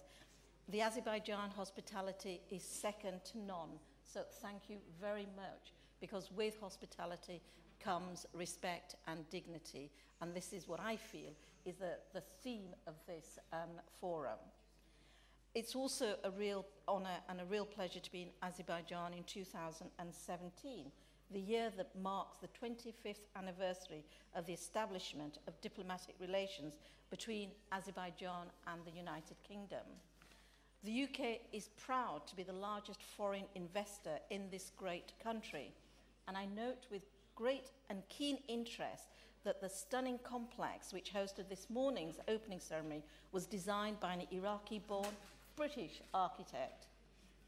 Speaker 6: The Azerbaijan hospitality is second to none. So thank you very much because with hospitality comes respect and dignity. And this is what I feel is the, the theme of this um, forum. It's also a real honour and a real pleasure to be in Azerbaijan in 2017, the year that marks the 25th anniversary of the establishment of diplomatic relations between Azerbaijan and the United Kingdom. The UK is proud to be the largest foreign investor in this great country, and I note with great and keen interest that the stunning complex which hosted this morning's opening ceremony was designed by an Iraqi born British architect.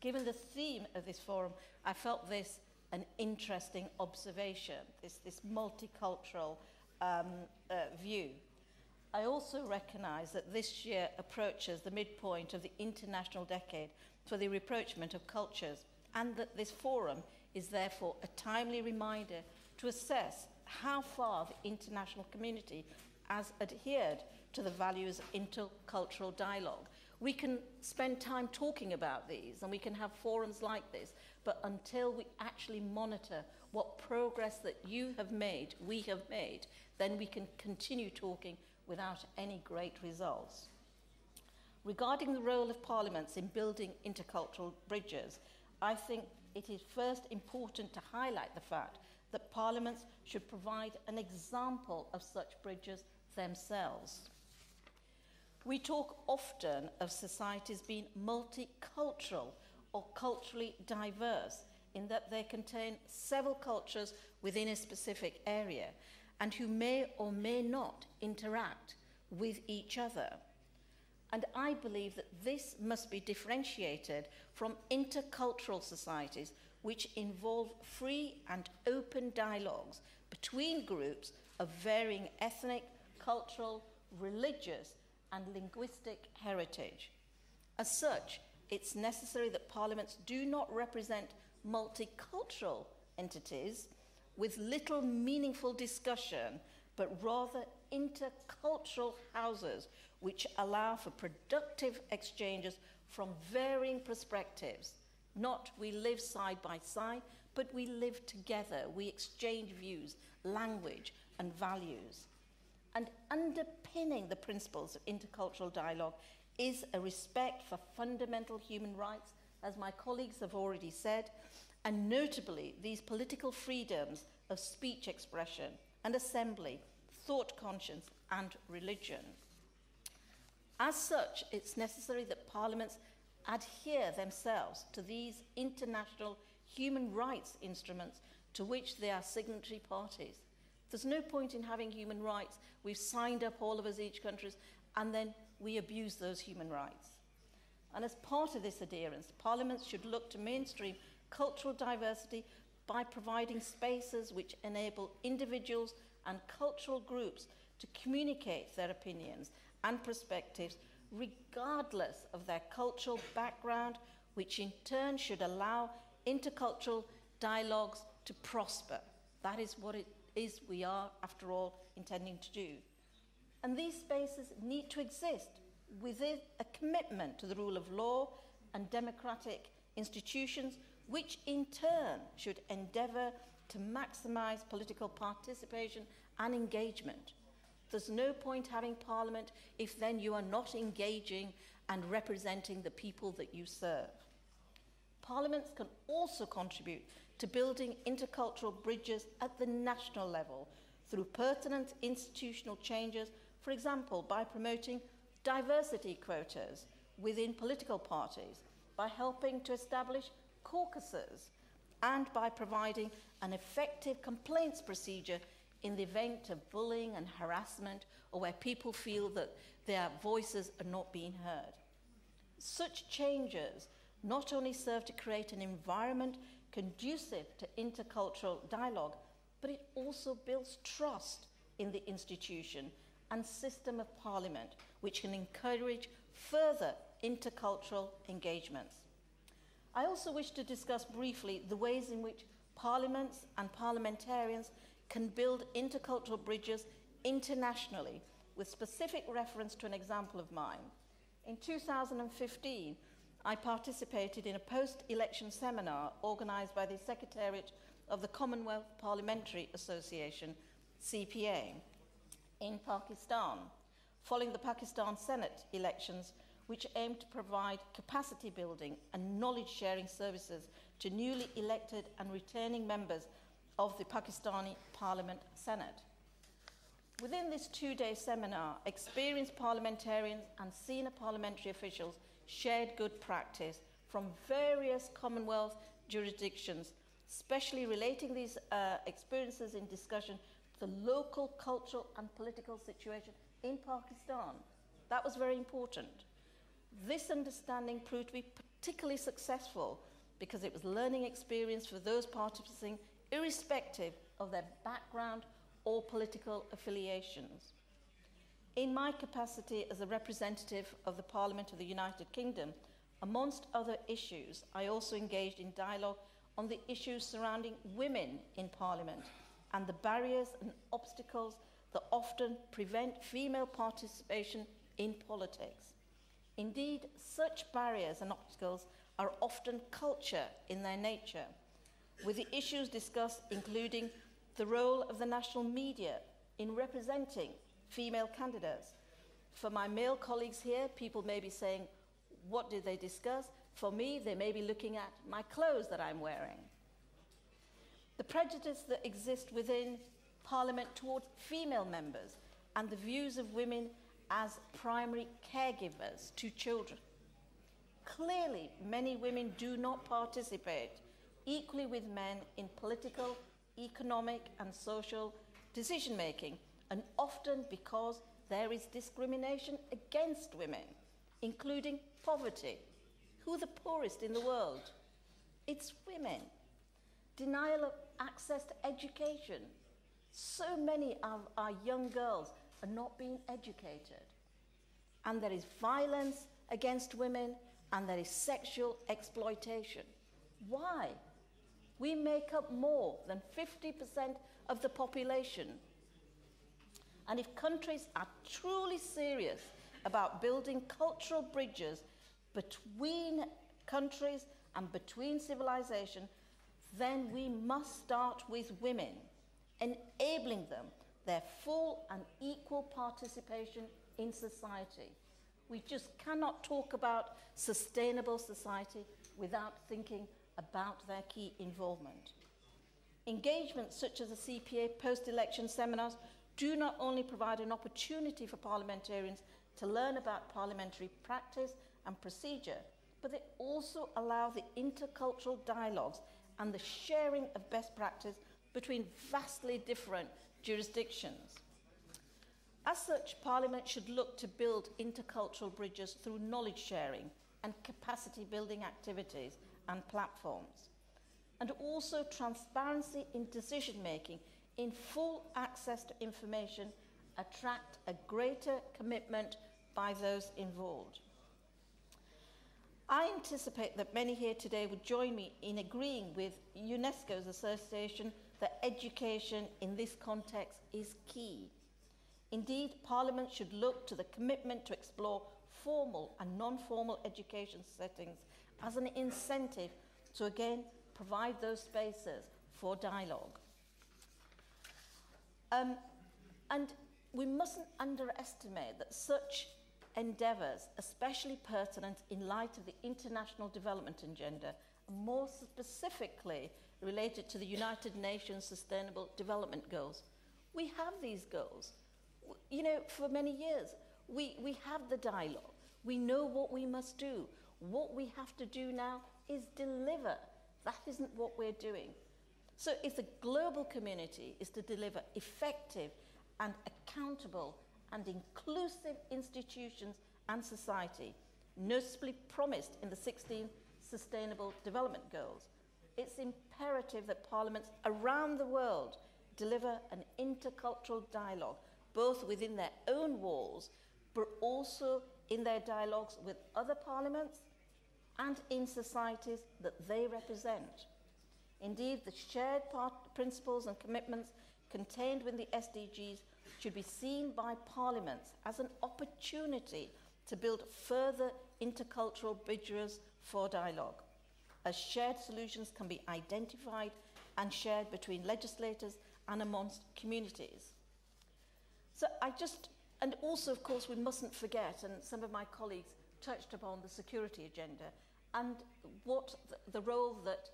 Speaker 6: Given the theme of this forum, I felt this an interesting observation, this, this multicultural um, uh, view. I also recognise that this year approaches the midpoint of the International Decade for the Rapprochement of Cultures, and that this forum is therefore a timely reminder to assess how far the international community has adhered to the values of intercultural dialogue. We can spend time talking about these and we can have forums like this, but until we actually monitor what progress that you have made, we have made, then we can continue talking without any great results. Regarding the role of parliaments in building intercultural bridges, I think it is first important to highlight the fact that parliaments should provide an example of such bridges themselves. We talk often of societies being multicultural or culturally diverse in that they contain several cultures within a specific area and who may or may not interact with each other. And I believe that this must be differentiated from intercultural societies which involve free and open dialogues between groups of varying ethnic, cultural, religious, and linguistic heritage. As such, it's necessary that parliaments do not represent multicultural entities with little meaningful discussion, but rather intercultural houses which allow for productive exchanges from varying perspectives not we live side by side, but we live together. We exchange views, language, and values. And underpinning the principles of intercultural dialogue is a respect for fundamental human rights, as my colleagues have already said, and notably these political freedoms of speech expression and assembly, thought conscience, and religion. As such, it's necessary that parliaments adhere themselves to these international human rights instruments to which they are signatory parties. There's no point in having human rights. We've signed up, all of us, each country, and then we abuse those human rights. And as part of this adherence, parliaments should look to mainstream cultural diversity by providing spaces which enable individuals and cultural groups to communicate their opinions and perspectives regardless of their cultural background, which in turn should allow intercultural dialogues to prosper. That is what it is we are, after all, intending to do. And these spaces need to exist within a commitment to the rule of law and democratic institutions, which in turn should endeavour to maximise political participation and engagement. There's no point having Parliament if then you are not engaging and representing the people that you serve. Parliaments can also contribute to building intercultural bridges at the national level through pertinent institutional changes, for example, by promoting diversity quotas within political parties, by helping to establish caucuses, and by providing an effective complaints procedure in the event of bullying and harassment or where people feel that their voices are not being heard. Such changes not only serve to create an environment conducive to intercultural dialogue, but it also builds trust in the institution and system of parliament, which can encourage further intercultural engagements. I also wish to discuss briefly the ways in which parliaments and parliamentarians can build intercultural bridges internationally, with specific reference to an example of mine. In 2015, I participated in a post election seminar organised by the Secretariat of the Commonwealth Parliamentary Association, CPA, in Pakistan, following the Pakistan Senate elections, which aimed to provide capacity building and knowledge sharing services to newly elected and returning members of the Pakistani Parliament Senate. Within this two day seminar, experienced parliamentarians and senior parliamentary officials shared good practice from various Commonwealth jurisdictions, especially relating these uh, experiences in discussion to the local cultural and political situation in Pakistan. That was very important. This understanding proved to be particularly successful because it was learning experience for those participating, irrespective of their background or political affiliations. In my capacity as a representative of the Parliament of the United Kingdom, amongst other issues, I also engaged in dialogue on the issues surrounding women in Parliament and the barriers and obstacles that often prevent female participation in politics. Indeed, such barriers and obstacles are often culture in their nature, with the issues discussed including the role of the national media in representing female candidates. For my male colleagues here, people may be saying, What did they discuss? For me, they may be looking at my clothes that I'm wearing. The prejudice that exists within Parliament towards female members and the views of women as primary caregivers to children. Clearly, many women do not participate equally with men in political, economic, and social decision making, and often because there is discrimination against women, including poverty. Who are the poorest in the world? It's women. Denial of access to education. So many of our young girls are not being educated. And there is violence against women and there is sexual exploitation. Why? We make up more than 50% of the population. And if countries are truly serious about building cultural bridges between countries and between civilization, then we must start with women, enabling them their full and equal participation in society. We just cannot talk about sustainable society without thinking about their key involvement. Engagements such as the CPA post election seminars do not only provide an opportunity for parliamentarians to learn about parliamentary practice and procedure, but they also allow the intercultural dialogues and the sharing of best practice between vastly different jurisdictions. As such, Parliament should look to build intercultural bridges through knowledge sharing and capacity building activities and platforms. And also transparency in decision making, in full access to information, attract a greater commitment by those involved. I anticipate that many here today would join me in agreeing with UNESCO's association that education in this context is key. Indeed, Parliament should look to the commitment to explore formal and non formal education settings as an incentive to again provide those spaces for dialogue. Um, and we mustn't underestimate that such endeavours, especially pertinent in light of the international development agenda, and more specifically related to the United Nations Sustainable Development Goals. We have these goals. You know, for many years, we, we have the dialogue. We know what we must do. What we have to do now is deliver. That isn't what we're doing. So, if the global community is to deliver effective and accountable and inclusive institutions and society, noticeably promised in the 16 Sustainable Development Goals, it's imperative that parliaments around the world deliver an intercultural dialogue, both within their own walls, but also in their dialogues with other parliaments and in societies that they represent. Indeed, the shared part, principles and commitments contained within the SDGs should be seen by parliaments as an opportunity to build further intercultural bridges for dialogue, as shared solutions can be identified and shared between legislators and amongst communities. So I just, and also, of course, we mustn't forget, and some of my colleagues touched upon the security agenda and what the, role that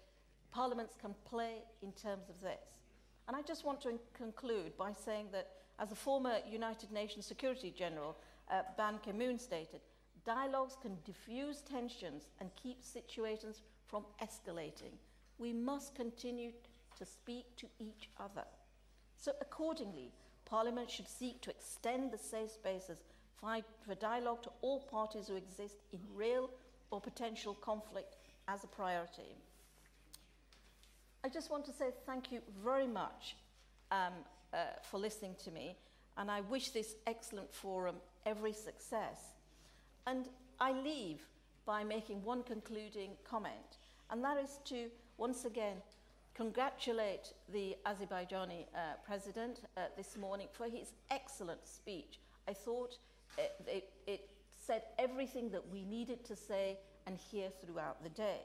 Speaker 6: parliaments can play in terms of this. And I just want to conclude by saying that, as the former United Nations Security General uh, Ban Ki moon stated, dialogues can diffuse tensions and keep situations from escalating. We must continue to speak to each other. So, accordingly, Parliament should seek to extend the safe spaces for dialogue to all parties who exist in real or potential conflict as a priority. I just want to say thank you very much um, uh, for listening to me, and I wish this excellent forum every success. And I leave by making one concluding comment, and that is to once again congratulate the Azerbaijani uh, president uh, this morning for his excellent speech. I thought it, it, it said everything that we needed to say and hear throughout the day.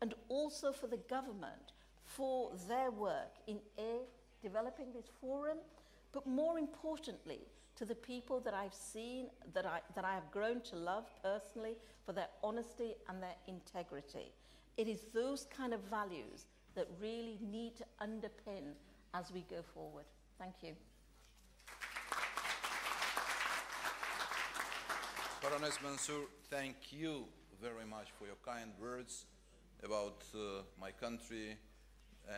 Speaker 6: And also for the government for their work in A, developing this forum, but more importantly, to the people that I've seen, that I, that I have grown to love personally, for their honesty and their integrity. It is those kind of values that really need to underpin as we go forward. Thank you.
Speaker 1: Baroness Manzoor, thank you very much for your kind words about uh, my country,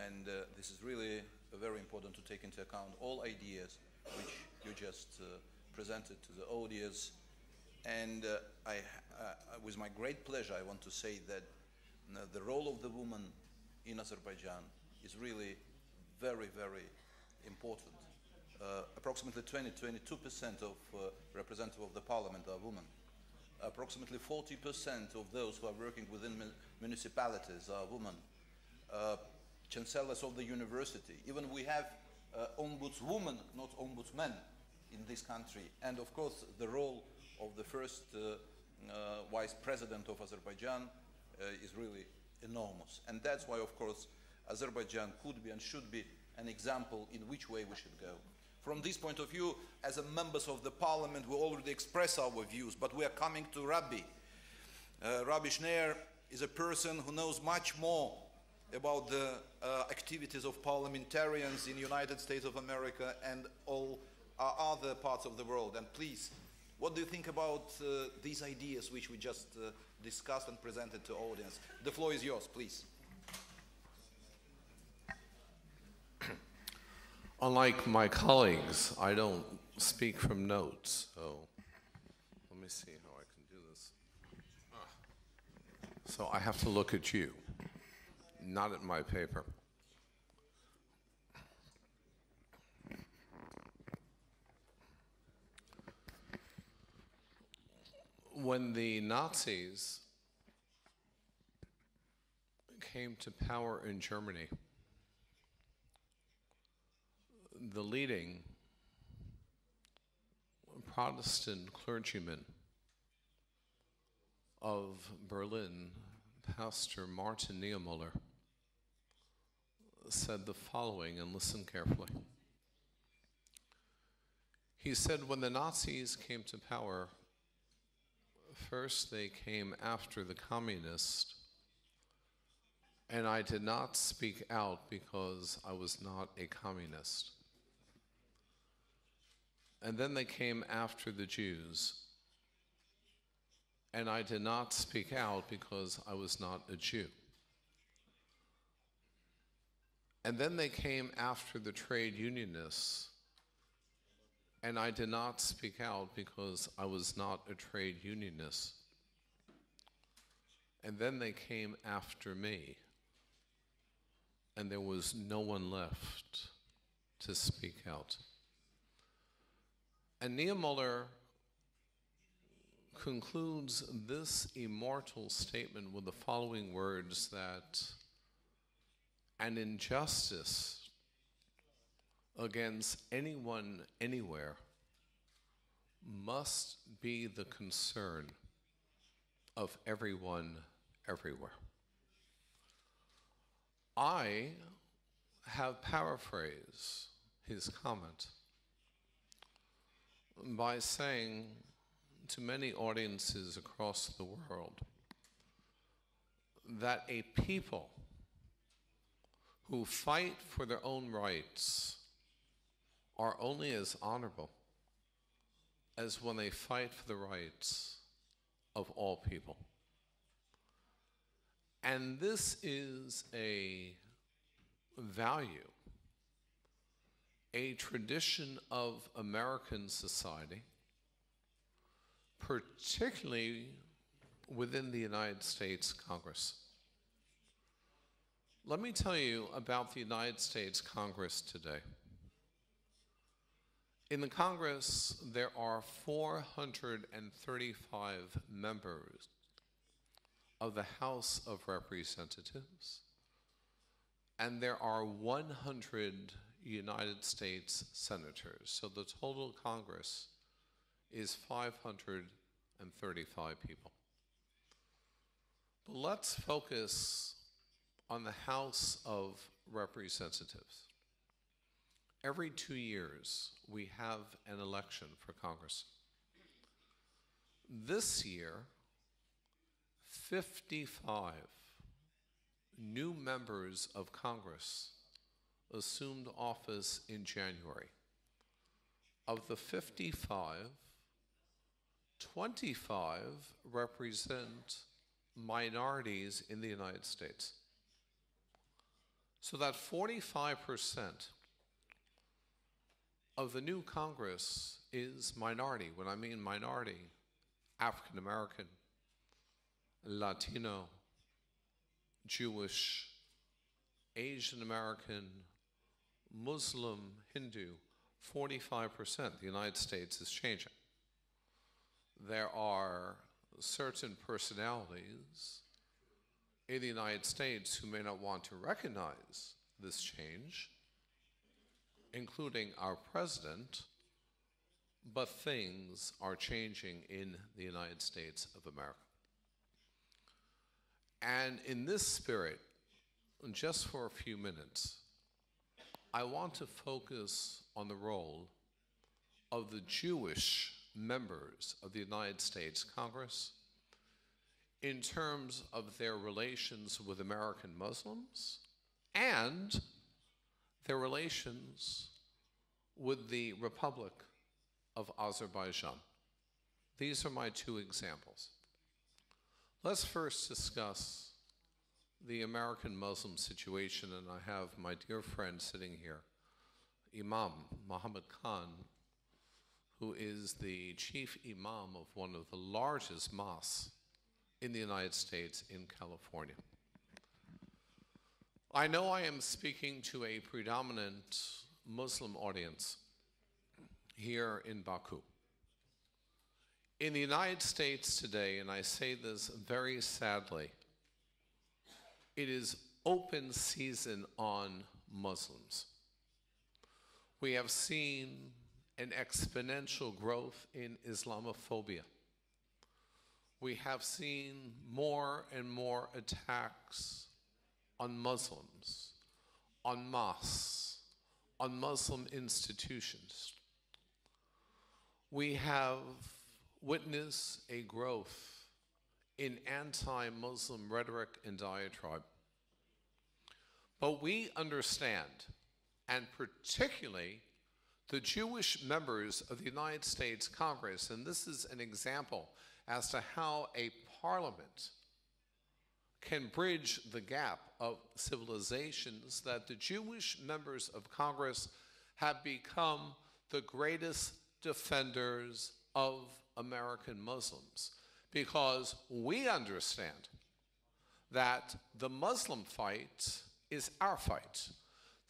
Speaker 1: and uh, this is really very important to take into account all ideas which you just uh, presented to the audience. And uh, I, uh, with my great pleasure, I want to say that the role of the woman in Azerbaijan is really very, very important. Uh, approximately 20, 22% of uh, representatives of the parliament are women. Approximately 40% of those who are working within municipalities are women. Uh, chancellors of the university. Even we have ombudswoman, not ombudsmen, in this country. And of course, the role of the first uh, uh, vice president of Azerbaijan uh, is really enormous. And that's why, of course, Azerbaijan could be and should be an example in which way we should go. From this point of view, as a members of the parliament, we already express our views, but we are coming to Rabbi. Uh, Rabbi Schneier is a person who knows much more about the uh, activities of parliamentarians in the United States of America and all uh, other parts of the world. And please, what do you think about uh, these ideas which we just uh, discussed and presented to audience? The floor is yours, please.
Speaker 7: Unlike my colleagues, I don't speak from notes, so let me see how I can do this. Ah. So I have to look at you not at my paper. When the Nazis came to power in Germany, the leading Protestant clergyman of Berlin, Pastor Martin Niemöller, said the following, and listen carefully. He said, When the Nazis came to power, first they came after the communists, and I did not speak out because I was not a communist. And then they came after the Jews, and I did not speak out because I was not a Jew. And then they came after the trade unionists, and I did not speak out because I was not a trade unionist. And then they came after me, and there was no one left to speak out. And Niemöller concludes this immortal statement with the following words that an injustice against anyone anywhere must be the concern of everyone everywhere. I have paraphrased his comment by saying to many audiences across the world that a people who fight for their own rights are only as honorable as when they fight for the rights of all people. And this is a value, a tradition of American society, particularly within the United States Congress. Let me tell you about the United States Congress today. In the Congress, there are 435 members of the House of Representatives, and there are 100 United States senators. So the total Congress is 535 people. But let's focus on the House of Representatives. Every two years, we have an election for Congress. This year, 55 new members of Congress assumed office in January. Of the 55, 25 represent minorities in the United States. So that 45% of the new Congress is minority. When I mean minority, African American, Latino, Jewish, Asian American, Muslim, Hindu, 45%. The United States is changing. There are certain personalities in the United States who may not want to recognize this change, including our president, but things are changing in the United States of America. And in this spirit, just for a few minutes, I want to focus on the role of the Jewish members of the United States Congress in terms of their relations with American Muslims and their relations with the Republic of Azerbaijan. These are my two examples. Let's first discuss the American Muslim situation, and I have my dear friend sitting here, Imam Muhammad Khan, who is the chief imam of one of the largest mosques in the United States in California. I know I am speaking to a predominant Muslim audience here in Baku. In the United States today, and I say this very sadly, it is open season on Muslims. We have seen an exponential growth in Islamophobia we have seen more and more attacks on Muslims, on mosques, on Muslim institutions. We have witnessed a growth in anti Muslim rhetoric and diatribe. But we understand, and particularly the Jewish members of the United States Congress, and this is an example as to how a parliament can bridge the gap of civilizations that the Jewish members of Congress have become the greatest defenders of American Muslims because we understand that the Muslim fight is our fight.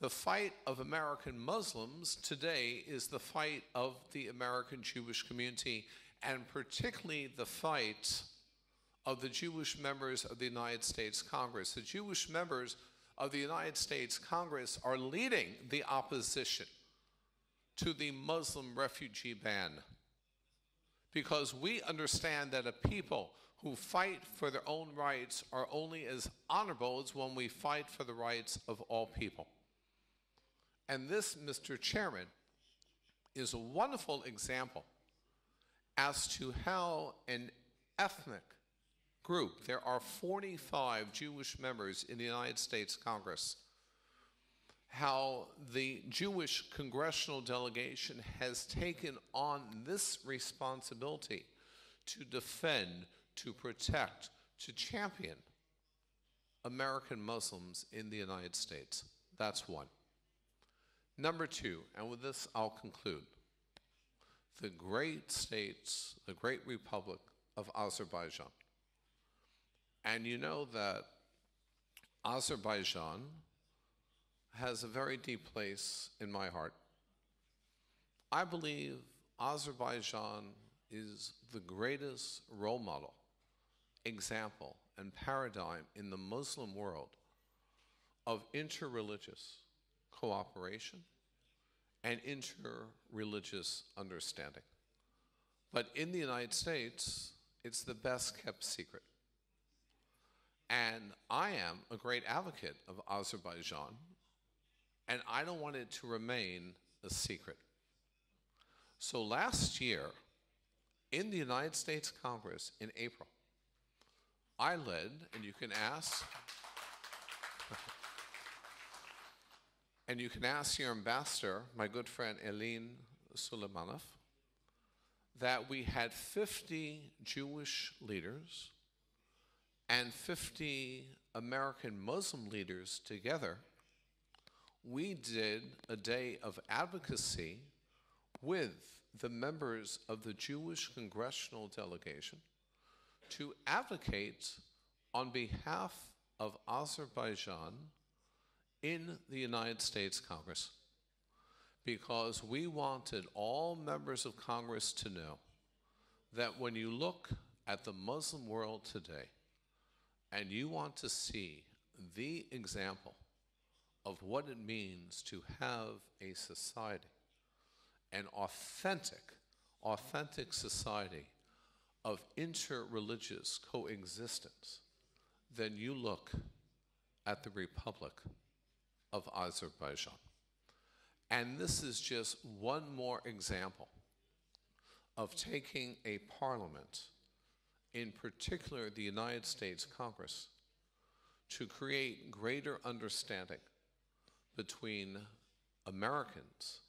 Speaker 7: The fight of American Muslims today is the fight of the American Jewish community, and particularly the fight of the Jewish members of the United States Congress. The Jewish members of the United States Congress are leading the opposition to the Muslim refugee ban because we understand that a people who fight for their own rights are only as honorable as when we fight for the rights of all people. And this, Mr. Chairman, is a wonderful example as to how an ethnic group, there are 45 Jewish members in the United States Congress, how the Jewish congressional delegation has taken on this responsibility to defend, to protect, to champion American Muslims in the United States. That's one. Number two, and with this I'll conclude the great states, the great republic of Azerbaijan. And you know that Azerbaijan has a very deep place in my heart. I believe Azerbaijan is the greatest role model, example, and paradigm in the Muslim world of interreligious cooperation and interreligious understanding. But in the United States, it's the best kept secret. And I am a great advocate of Azerbaijan, and I don't want it to remain a secret. So last year, in the United States Congress in April, I led, and you can ask, and you can ask your ambassador, my good friend Elin Suleymanov, that we had 50 Jewish leaders and 50 American Muslim leaders together, we did a day of advocacy with the members of the Jewish congressional delegation to advocate on behalf of Azerbaijan in the United States Congress because we wanted all members of Congress to know that when you look at the Muslim world today, and you want to see the example of what it means to have a society, an authentic, authentic society of interreligious coexistence, then you look at the Republic of Azerbaijan. And this is just one more example of taking a parliament in particular the United States Congress, to create greater understanding between Americans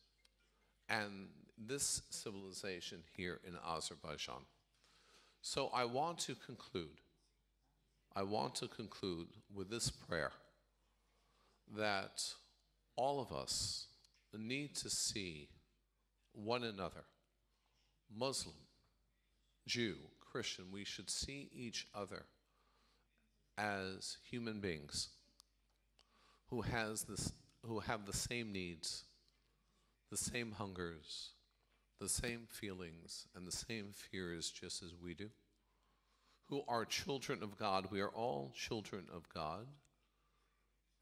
Speaker 7: and this civilization here in Azerbaijan. So I want to conclude. I want to conclude with this prayer that all of us need to see one another, Muslim, Jew, Christian, we should see each other as human beings who, has this, who have the same needs, the same hungers, the same feelings, and the same fears just as we do, who are children of God. We are all children of God,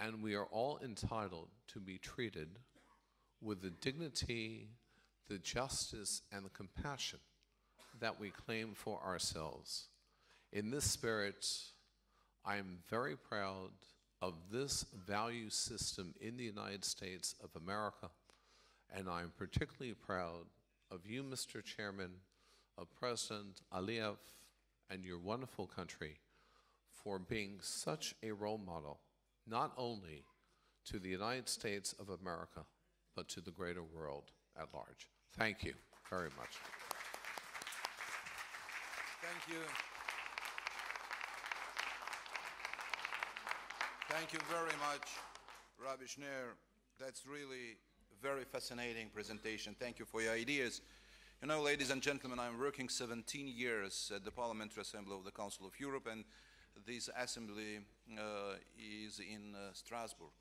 Speaker 7: and we are all entitled to be treated with the dignity, the justice, and the compassion that we claim for ourselves. In this spirit, I am very proud of this value system in the United States of America, and I'm particularly proud of you, Mr. Chairman, of President Aliyev, and your wonderful country for being such a role model, not only to the United States of America, but to the greater world at large. Thank you very much.
Speaker 1: Thank you. Thank you very much, Rabbi Schneier. That's really a very fascinating presentation. Thank you for your ideas. You know, ladies and gentlemen, I'm working 17 years at the Parliamentary Assembly of the Council of Europe, and this assembly uh, is in uh, Strasbourg.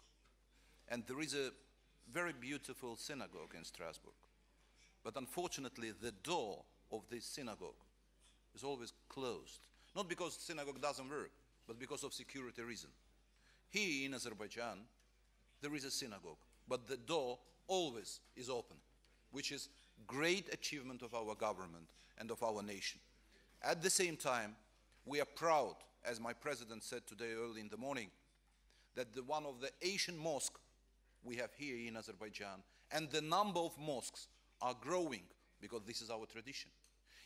Speaker 1: And there is a very beautiful synagogue in Strasbourg. But unfortunately, the door of this synagogue is always closed. Not because the synagogue doesn't work, but because of security reason. Here in Azerbaijan, there is a synagogue, but the door always is open, which is great achievement of our government and of our nation. At the same time, we are proud, as my president said today early in the morning, that the one of the Asian mosques we have here in Azerbaijan and the number of mosques are growing because this is our tradition.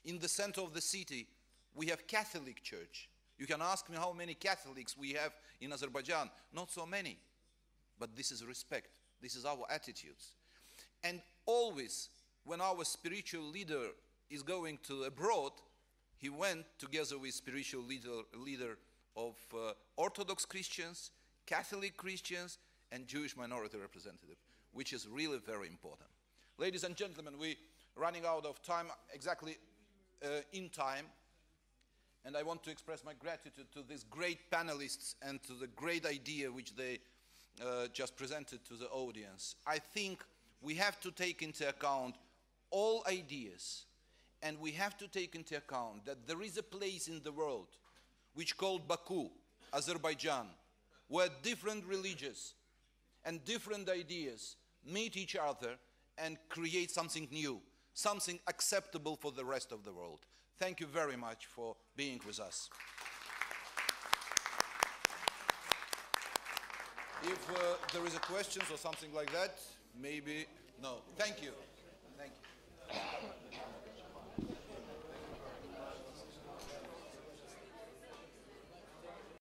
Speaker 1: In the center of the city, we have Catholic church. You can ask me how many Catholics we have in Azerbaijan. Not so many. But this is respect. This is our attitudes. And always, when our spiritual leader is going to abroad, he went together with spiritual leader, leader of uh, Orthodox Christians, Catholic Christians, and Jewish minority representative, which is really very important. Ladies and gentlemen, we're running out of time, exactly uh, in time. And I want to express my gratitude to these great panelists and to the great idea which they uh, just presented to the audience. I think we have to take into account all ideas and we have to take into account that there is a place in the world which called Baku, Azerbaijan, where different religions and different ideas meet each other and create something new, something acceptable for the rest of the world. Thank you very much for being with us. If uh, there is a questions or something like that, maybe, no. Thank you. Thank you.